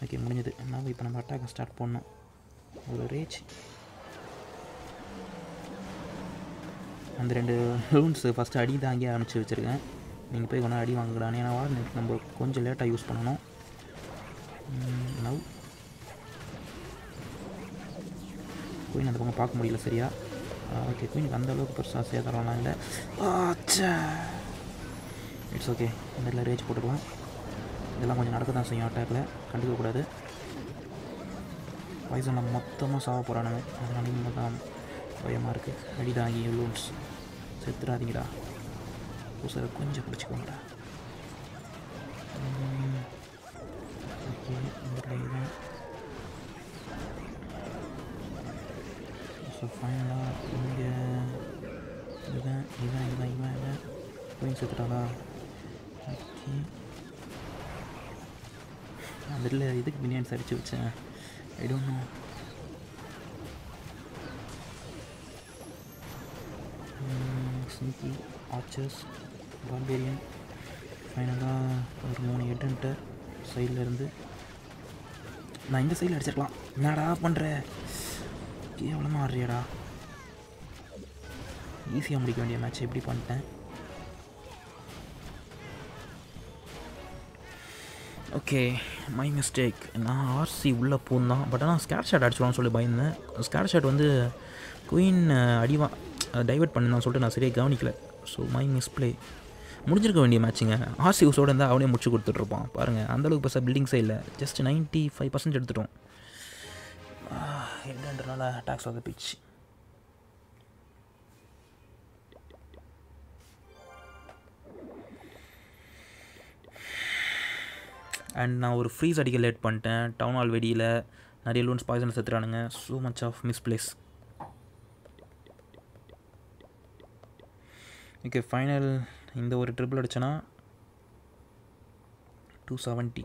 ஓகே முடிஞ்சது. என்ன இப்போ நம்ம அட்டாக்கை ஸ்டார்ட் பண்ணோம் ஒரு ரேஜ் அந்த ரெண்டு லூன்ஸு ஃபஸ்ட்டு அடி தாங்கி அனுப்பிச்சி வச்சுருக்கேன். நீங்கள் போய் கொண்டா அடி வாங்கலான்னு ஏன்னா வார்டன் நம்ம கொஞ்சம் லேட்டாக யூஸ் பண்ணணும். நவ் குயின் அந்த பக்கம் பார்க்க முடியல சரியா? ஓகே குயினுக்கு அந்த அளவுக்கு பெருசாக சேதரம்லாம் இல்லை. இட்ஸ் ஓகே இந்த இடத்துல ரேஜ் போட்டுக்கலாம் இதெல்லாம் கொஞ்சம் நடக்க தான் செய்யும் அட்டாக்கில் கண்டுக்கக்கூடாது. பாய்சனில் மொத்தமாக சாக போகிறானுங்க அதனால இன்னும் தான் பயமாக இருக்குது அடி தாங்கி லூன்ஸ் செத்துடாதீங்கடா உசரை கொஞ்சம் பிடிச்சிக்கோங்கடா ஓகே இந்த இதுதான் ஸோ ஃபைனலாக இங்கே இதுதான் இதுதான் இதுதான் இவன் இவன் குயின் செத்துட்டாளா ஓகே அந்த இடத்துல இதுக்கு பினியன்ஸ் அடித்து வச்சேன் ஐ டோன்ட் நோ ஸ்னிக்கி ஆச்சர்ஸ் பால்பேரியன் ஃபைனலாக ஒரு மூணு எட்டுன்ட்டு சைடில் இருந்து நான் இந்த சைடில் அடிச்சிருக்கலாம். என்னடா பண்ணுற கேவலமாக ஆடுறியாடா. ஈஸியாக முடிக்க வேண்டிய மேட்ச் எப்படி பண்ணிட்டேன். ஓகே மை மிஸ்டேக் நான் ஆர்சி உள்ளே பூந்தான். பட் ஆனால் ஸ்கேர் ஷாட் அடிச்சிடலாம்னு சொல்லி பயந்தேன். ஸ்கேர் ஷாட் வந்து குயின் அடிவா டைவர்ட் பண்ணதான் சொல்லிட்டு நான் சரியாக கவனிக்கல. ஸோ மை மிஸ்பிளே முடிஞ்சிருக்க வேண்டிய மேட்ச்சுங்க ஆர்சி ஹவுஸோடு இருந்தால் அவனே முடிச்சு கொடுத்துட்ருப்பான் பாருங்கள் அந்தளவுக்கு பெருசாக பில்டிங்ஸே இல்லை ஜஸ்ட் நைன்ட்டி ஃபைவ் பர்சன்ட் எடுத்துட்டோம். என்னன்றனால takes off the pitch and நான் ஒரு ஃப்ரீஸ் அடிக்க லேட் பண்ணிட்டேன். டவுன் ஹால் வெடியில் நிறைய லூன்ஸ் poison செத்துறானுங்க so much of misplace okay final இந்த ஒரு ட்ரிபிள் அடித்தோன்னா டூ செவன்ட்டி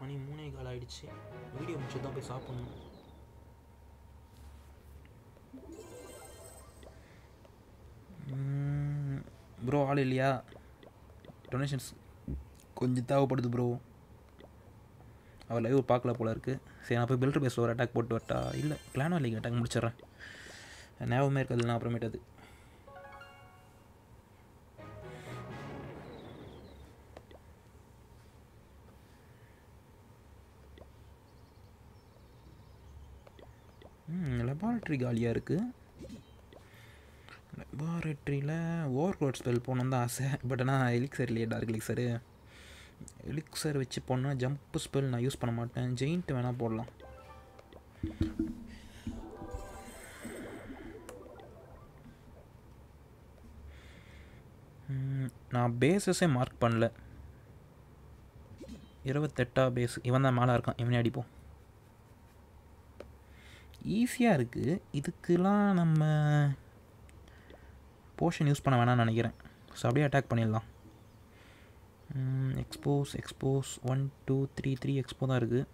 மணி மூணே கால் ஆகிடுச்சு வீடியோ முடிச்சு தான் போய் சாப்பிட்ணும். ப்ரோ ஆள் இல்லையா? டொனேஷன்ஸ் கொஞ்சம் தேவைப்படுது ப்ரோ அவர் லைவ் பார்க்கல போல இருக்குது சரி நான் போய் பில்டர் பேஸில் ஒரு அட்டாக் போட்டு வரட்டா? இல்லை பிளானோ லீக் அட்டாக் முடிச்சிடுறேன். ஞாபகமே இருக்காது நான் அப்புறமேட்டது. லெபார்ட்ரி காலியாக இருக்குது லெபார்ட்ரியில் ஓவர் க்ளோட் ஸ்பெல் போகணுன்னு தான் ஆசை. பட் ஆனால் எலிக்சர் இல்லையே டார்க் எலிக்சரு எலிக்சர் வச்சு போனால் ஜம்ப் ஸ்பெல் நான் யூஸ் பண்ண மாட்டேன். ஜெயிண்ட் வேணால் போடலாம். நான் பேஸஸே மார்க் பண்ணல. இருபத்தெட்டா பேஸ் இவன் தான் மேலே இருக்கான். இவனே அடிப்போம். ஈஸியாக இருக்குது இதுக்கெலாம் நம்ம போர்ஷன் யூஸ் பண்ண வேணாம்னு நினைக்கிறேன். ஸோ அப்படியே அட்டாக் பண்ணிடலாம். Xbows xbows one two three three xbow தான் இருக்குது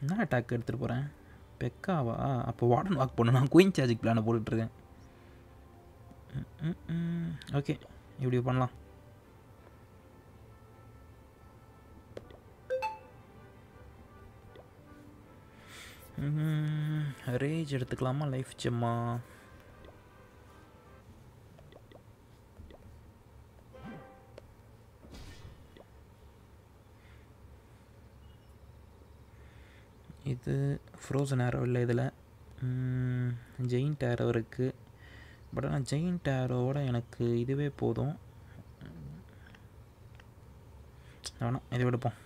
என்ன அட்டாக் எடுத்துகிட்டு போகிறேன் பெக்காவா? அப்போ வார்டன் வாக் பண்ணு நான் குயின் சார்ஜிக் பிளானை போட்டுட்ருக்கேன். ஓகே இப்படி பண்ணலாம். ரேஜ் எடுத்துக்கலாமா? லைஃப் செம்மா இது ஃப்ரோசன் ஏரோ இல்லை இதில் ஜெயின்ட் ஆரோ இருக்குது பட் ஆனால் ஜெயின்ட் ஆரோவோட எனக்கு இதுவே போதும். வேணாம் இதை எடுப்போம்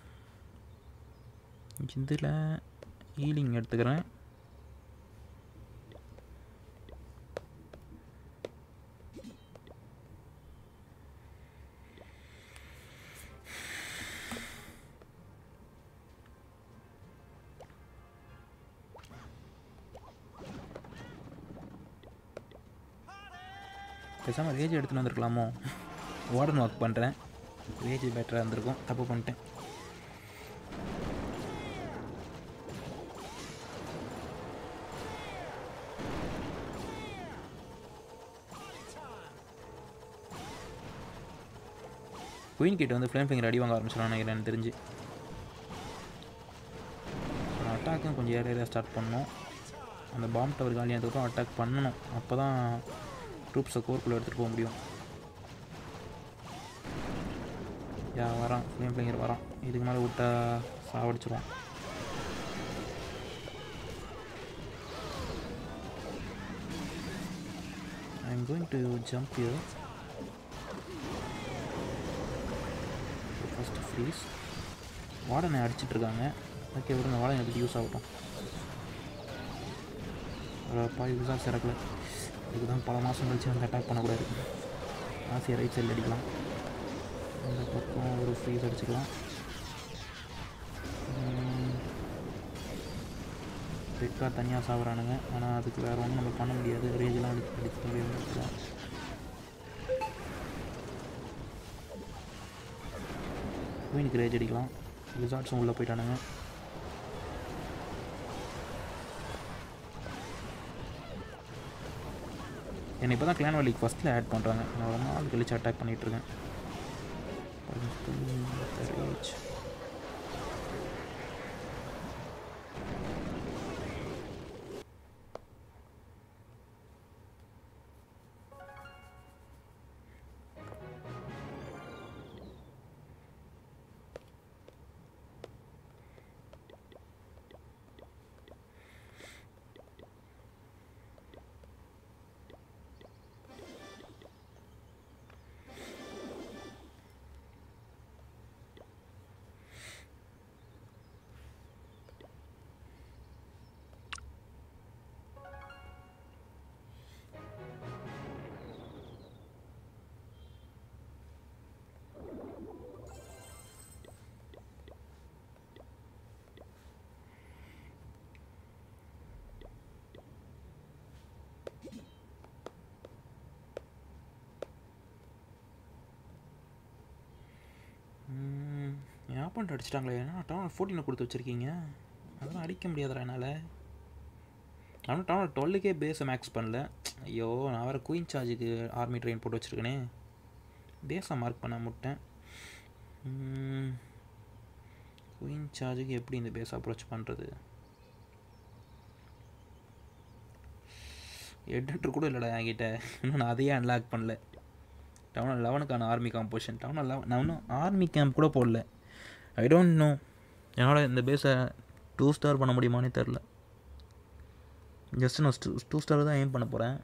இதில் ஹீலிங் எடுத்துக்கிறேன். பேசாமல் ரேஜ் எடுத்துகிட்டு வந்திருக்கலாமோ வார்டன் ஒர்க் பண்ணுறேன் ரேஜ் பெட்டராக இருந்திருக்கும். தப்பு பண்ணிட்டேன். குயின் கிட்ட வந்து ஃப்ளேம் ஃபிங்கர் அடி வாங்க ஆரம்பிச்சிடலாம் நினைக்கிறேன் தெரிஞ்சு. அட்டாக்கும் கொஞ்சம் ஏரியா ஸ்டார்ட் பண்ணணும். அந்த பாம் டவர் காலியானதுக்கப்புறம் அட்டாக் பண்ணணும். அப்போ தான் ட்ரூப்ஸை கோர்க்குள்ளே எடுத்துகிட்டு போக முடியும். யா வரான். ஃப்ளேம் ஃபிங்கர் வரான். இதுக்கு மேலே விட்டா சாவடிச்சிருவான். I am going to jump you first freeze வாடனை அடிச்சிட்ருக்காங்க ஓகே விடுங்க. வாடகை எனக்கு யூஸ் ஆகட்டும். பாய் யூஸாக சிறக்கலை இதுக்கு தான் பல மாதம் கழிச்சு வந்து அட்டாக் பண்ணக்கூடாது ஆசையை ரைட் சைடில் அடிக்கலாம். அந்த பக்கம் ஒரு ஃப்ரீஸ் அடிச்சுக்கலாம். கார்டு தனியாக சாப்பிட்றானுங்க ஆனால் அதுக்கு வேறு ஒன்றும் நம்ம பண்ண முடியாது. ரேஞ்செலாம் அடிச்சு அடிக்க முடியாது குயினுக்கு ரேஜ் அடிக்கலாம். ரிசார்ட்ஸும் உள்ளே போயிட்டானுங்க. என்னை இப்போ தான் கிளான் வேலிக்கு ஃபஸ்ட்டில் ஆட் பண்ணுறாங்க நான் ரொம்ப நாள் கழிச்சு அட்டாக் பண்ணிகிட்ருக்கேன் ஆப்பண்ட் அடிச்சிட்டாங்களே ஏன்னா டவுன் ஃபோர்டீனை கொடுத்து வச்சுருக்கீங்க. அதெல்லாம் அடிக்க முடியாதுடா என்னால். ஆனால் டவுன் டுவெல்லுக்கே பேஸை மேக்ஸ் பண்ணல. ஐயோ நான் வேறு குயின் சார்ஜுக்கு ஆர்மி ட்ரெயின் போட்டு வச்சுருக்கேனே. பேஸை மார்க் பண்ண முட்டேன் குயின் சார்ஜுக்கு எப்படி இந்த பேஸ் அப்ரோச் பண்ணுறது எடிட்டர் கூட இல்லைடா என்கிட்ட. இன்னும் நான் அதையே அன்லாக் பண்ணல. டவுன் லெவனுக்கான ஆர்மி காம்போசிஷன் டவுன் லெவன் நான் இன்னும் ஆர்மி கேம்ப் கூட போடல. ஐ டோன்ட் நோ என்னால் இந்த பேஸை டூ ஸ்டார் பண்ண முடியுமானே தெரில ஜஸ்ட் நான் டூ டூ ஸ்டார் தான் எய்ம் பண்ண போகிறேன்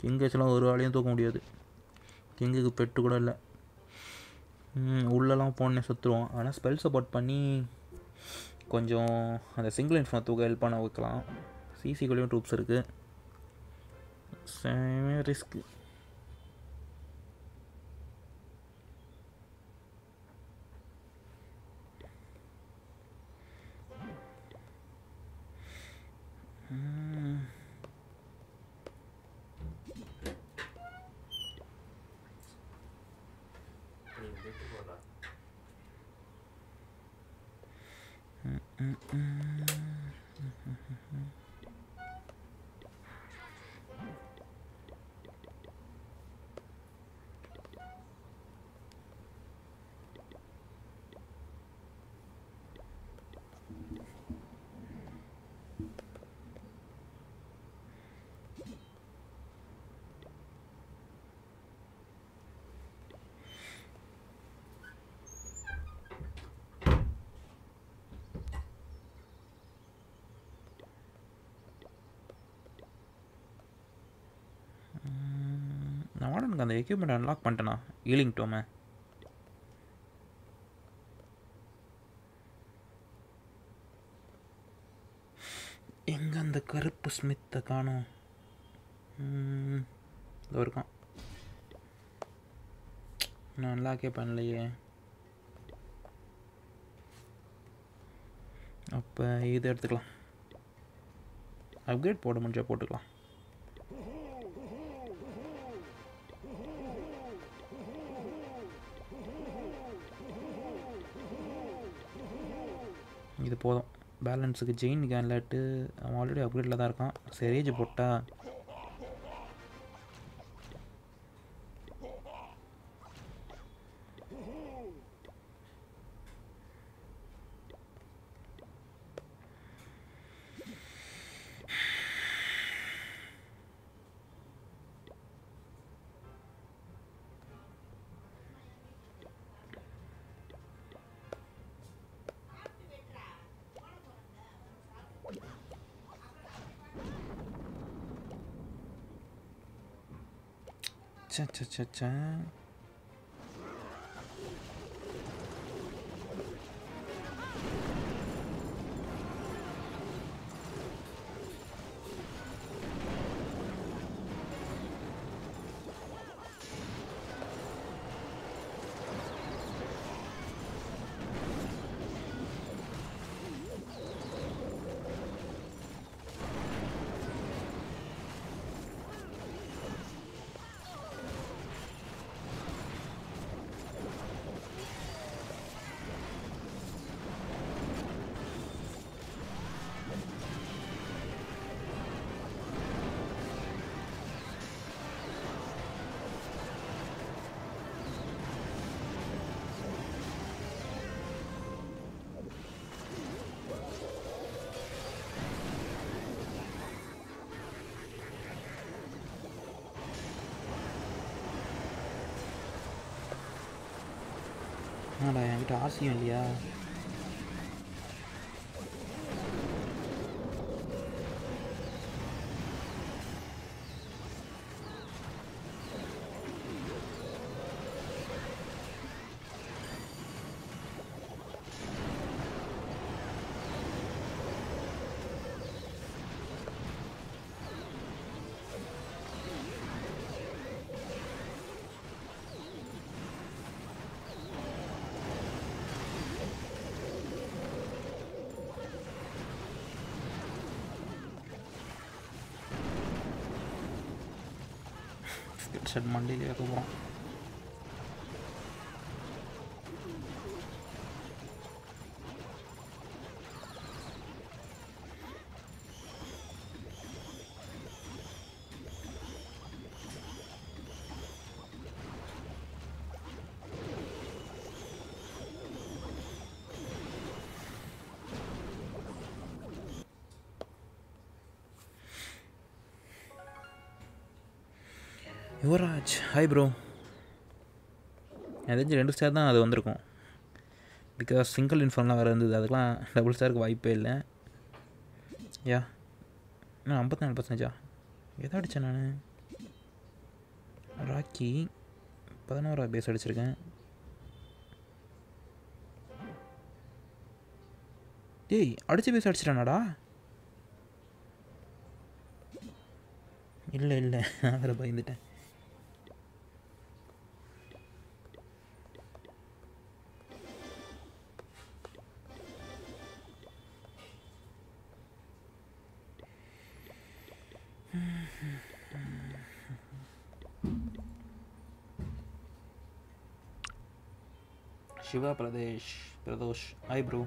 கிங்கஸ்லாம் ஒரு ஆளையும் தூக்க முடியாது. கிங்குக்கு பெட்டு கூட இல்லை. உள்ளெல்லாம் போனே சுற்றுவோம் ஆனால் ஸ்பெல் சப்போர்ட் பண்ணி கொஞ்சம் அந்த சிங்கிள் இன்ஃபோனை தூக்க ஹெல்ப் பண்ண வைக்கலாம். சிசிக்குள்ளேயும் ட்ரூப்ஸ் இருக்குது சேமே ரிஸ்க்கு நீ விட்டு போடுறா ம், நான் வாடனுக்கு அந்த எக்யூப்மெண்ட் அன்லாக் பண்ணிட்டேண்ணா ஈலிங் டோமை எங்க அந்த கருப்பு ஸ்மித்தை காணும்? இதோ இருக்கான். நான் அன்லாக்கே பண்ணலையே. அப்போ இது எடுத்துக்கலாம். அப்கிரேட் போட முடிஞ்சா போட்டுக்கலாம். போதும். பேலன்ஸுக்கு ஜெயின் கேன்லாட்டு அவன் ஆல்ரெடி அப்கிரேடில் தான் இருக்கான். செரேஜ் போட்டால் ச்சே ச்சே என்னடா என்கிட்ட ஆசையும் இல்லையா? ஹெட்செட் மண்டியிலே வைக்க போகிறோம் யுவராஜ் ஹாய் ப்ரோ எனக்கு தெரிஞ்சு ரெண்டு ஸ்டார் தான் அது வந்திருக்கும். பிகாஸ் சிங்கிள் இன்ஃபார்ம்லாம் வேறு இருந்தது. அதுக்கெலாம் டபுள் ஸ்டாருக்கு வாய்ப்பே இல்லை. யா நான் ஐம்பத்தி நாலு பர்சன்டேஜா எதை அடித்தேன் நான்? ராக்கி பதினோரா பேஸ் அடிச்சிருக்கேன். டேய் அடித்த பேஸ் அடிச்சிட்டானாடா? இல்லை இல்லை. நான் வேறு பயந்துட்டேன். சிவா பிரதேஷ் பிரதோஷ் ஹாய் ப்ரோ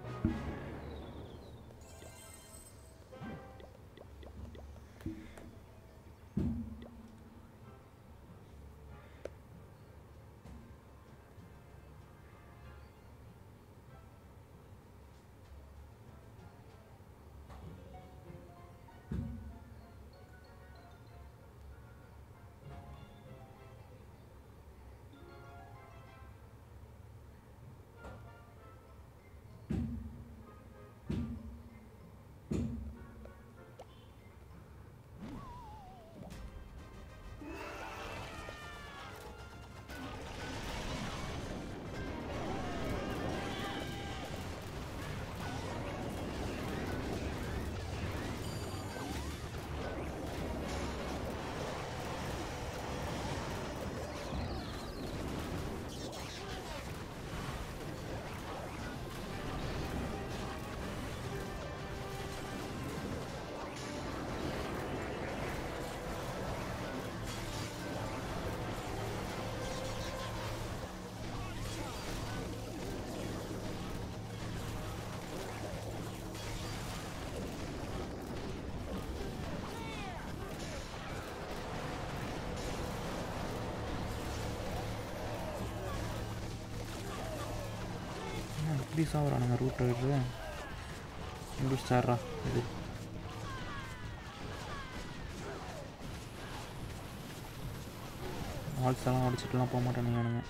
எப்படி சாவறானுங்க ரூட் ரைடரு எப்படி சார்ரா இது. வால்ஸ் எல்லாம் அடிச்சுட்டுலாம் போக மாட்டேன் நீங்கள்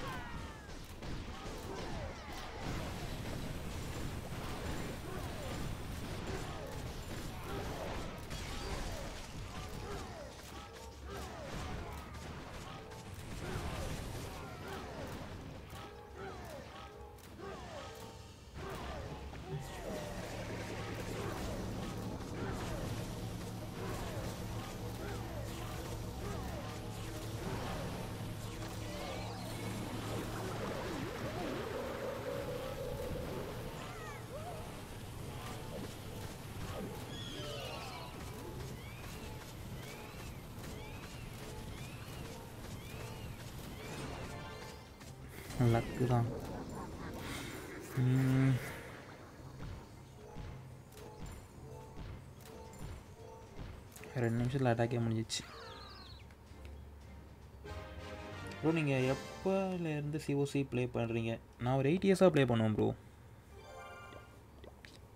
தான் ரெண்டு நிமிஷத்தில் அட்டாக்கே முடிஞ்சிச்சு. ப்ரோ நீங்கள் எப்போலேருந்து சிஓசி ப்ளே பண்ணுறீங்க நான் ஒரு எயிட் இயர்ஸாக ப்ளே பண்ணுவேன் ப்ரோ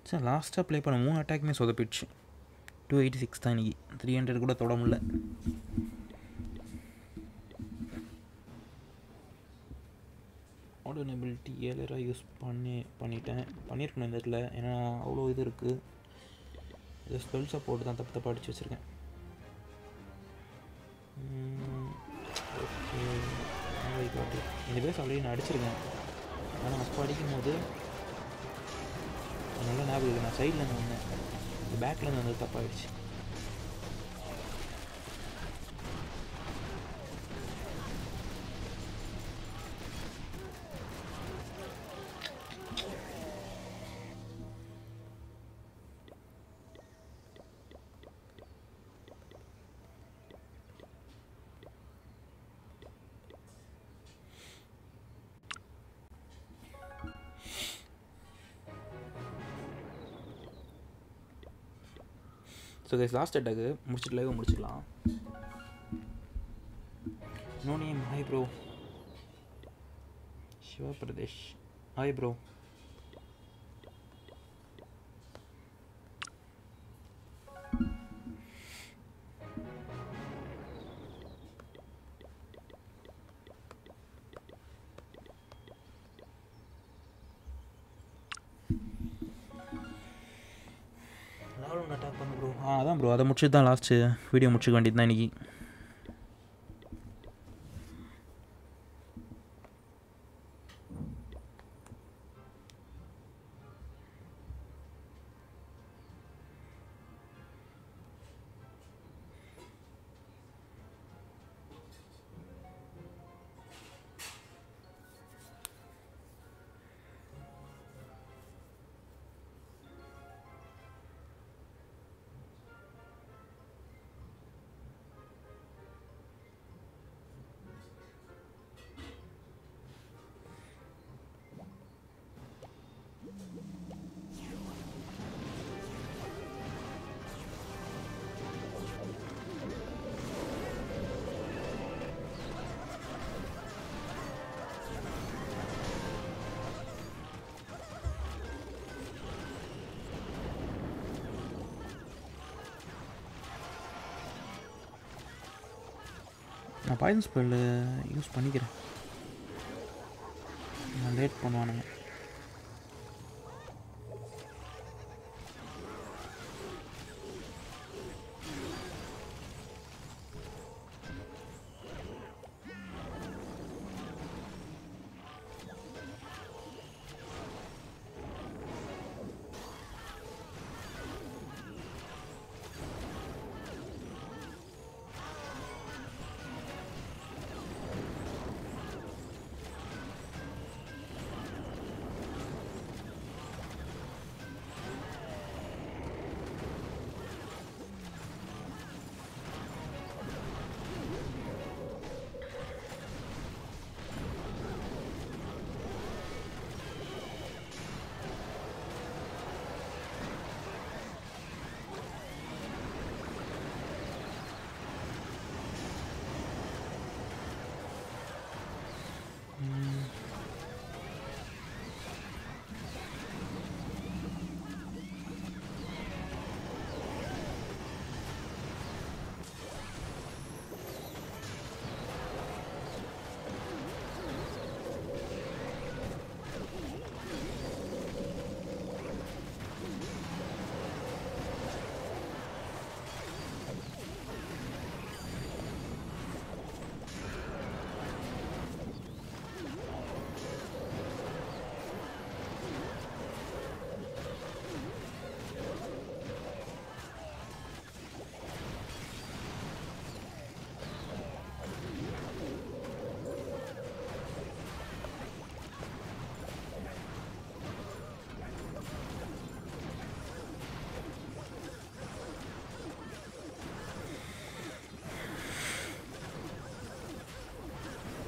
சார் லாஸ்ட்டாக ப்ளே பண்ண மூணு அட்டாக்குமே சொதப்பிடுச்சு. டூ எயிட்டி சிக்ஸ் தான் இன்னைக்கு. த்ரீ ஹண்ட்ரட் கூட தொட முடியல ஆர்டனபிலிட்டி ஏழரை யூஸ் பண்ணி பண்ணிட்டேன். பண்ணியிருக்கணும் இந்த இடத்துல ஏன்னா அவ்வளோ இது இருக்குது இது ஸ்பெல்ஸை போட்டு தான் தப்பு தப்பாக அடித்து வச்சுருக்கேன். ஓகே இந்த பேஸ் ஆல்ரெடி நான் அடிச்சிருக்கேன். ஆனால் அப்போ அடிக்கும் போது நல்ல ஞாபகம் இல்லை. நான் சைட்லேருந்து வந்தேன். இந்த பேக்லேருந்து வந்தது தப்பாகிடுச்சு ஸோ கைஸ் லாஸ்ட் அட்டாக்கு முடிச்சுட்டு லைவ் முடிச்சுக்கலாம் no name hi bro Siva Pradesh hi bro முடிச்சு முடிச்சுட்டு தான் லாஸ்ட்டு வீடியோ முடிச்சுக்க வேண்டியது தான் இன்றைக்கி நான் பாய்சன் ஸ்பெல்லு யூஸ் பண்ணிக்கிறேன்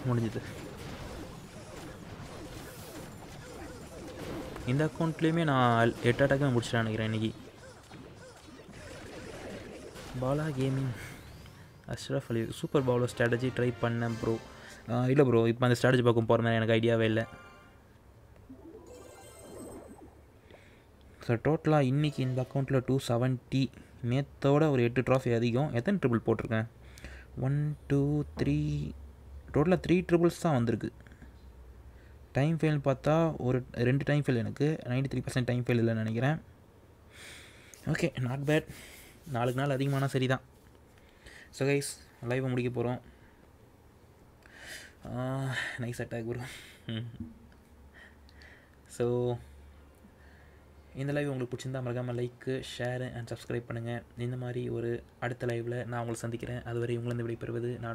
முடிஞ்சுது. இந்த அக்கௌண்ட்லேயுமே நான் எட்டு அட்டாக்கே முடிச்சிட்டேன் நினைக்கிறேன் இன்றைக்கி Bala gaming Ashraf Ali super bowler strategy try பண்ணேன் ப்ரோ இல்லை ப்ரோ இப்போ அந்த ஸ்ட்ராட்டஜி பக்கம் போகிற மாதிரி எனக்கு ஐடியாவே இல்லை. ஸோ டோட்டலாக இன்றைக்கி இந்த அக்கௌண்ட்டில் டூ செவன்ட்டி நேற்றோட ஒரு எட்டு ட்ராஃபி அதிகம். எத்தனை ட்ரிபிள் போட்டிருக்கேன்? ஒன் டூ த்ரீ டோட்டலாக த்ரீ ட்ரிபிள்ஸ் தான் வந்திருக்கு. டைம் ஃபெயில் பார்த்தா ஒரு ரெண்டு டைம் ஃபெயில் எனக்கு. Ninety three percent time fail இல்லைன்னு நினைக்கிறேன். ஓகே நாட் பேட் நாளுக்கு நாள் அதிகமான சரி தான் ஸோ கைஸ் லைவை முடிக்க போகிறோம் நைஸ் அட்டாக் ப்ரோ ஸோ இந்த லைவ் உங்களுக்கு பிடிச்சிருந்தா மறக்காமல் லைக்கு ஷேரு அண்ட் சப்ஸ்கிரைப் பண்ணுங்கள் இந்த மாதிரி ஒரு அடுத்த லைவில் நான் உங்களை சந்திக்கிறேன். அதுவரை உங்களிருந்து விடைபெறுவது நான்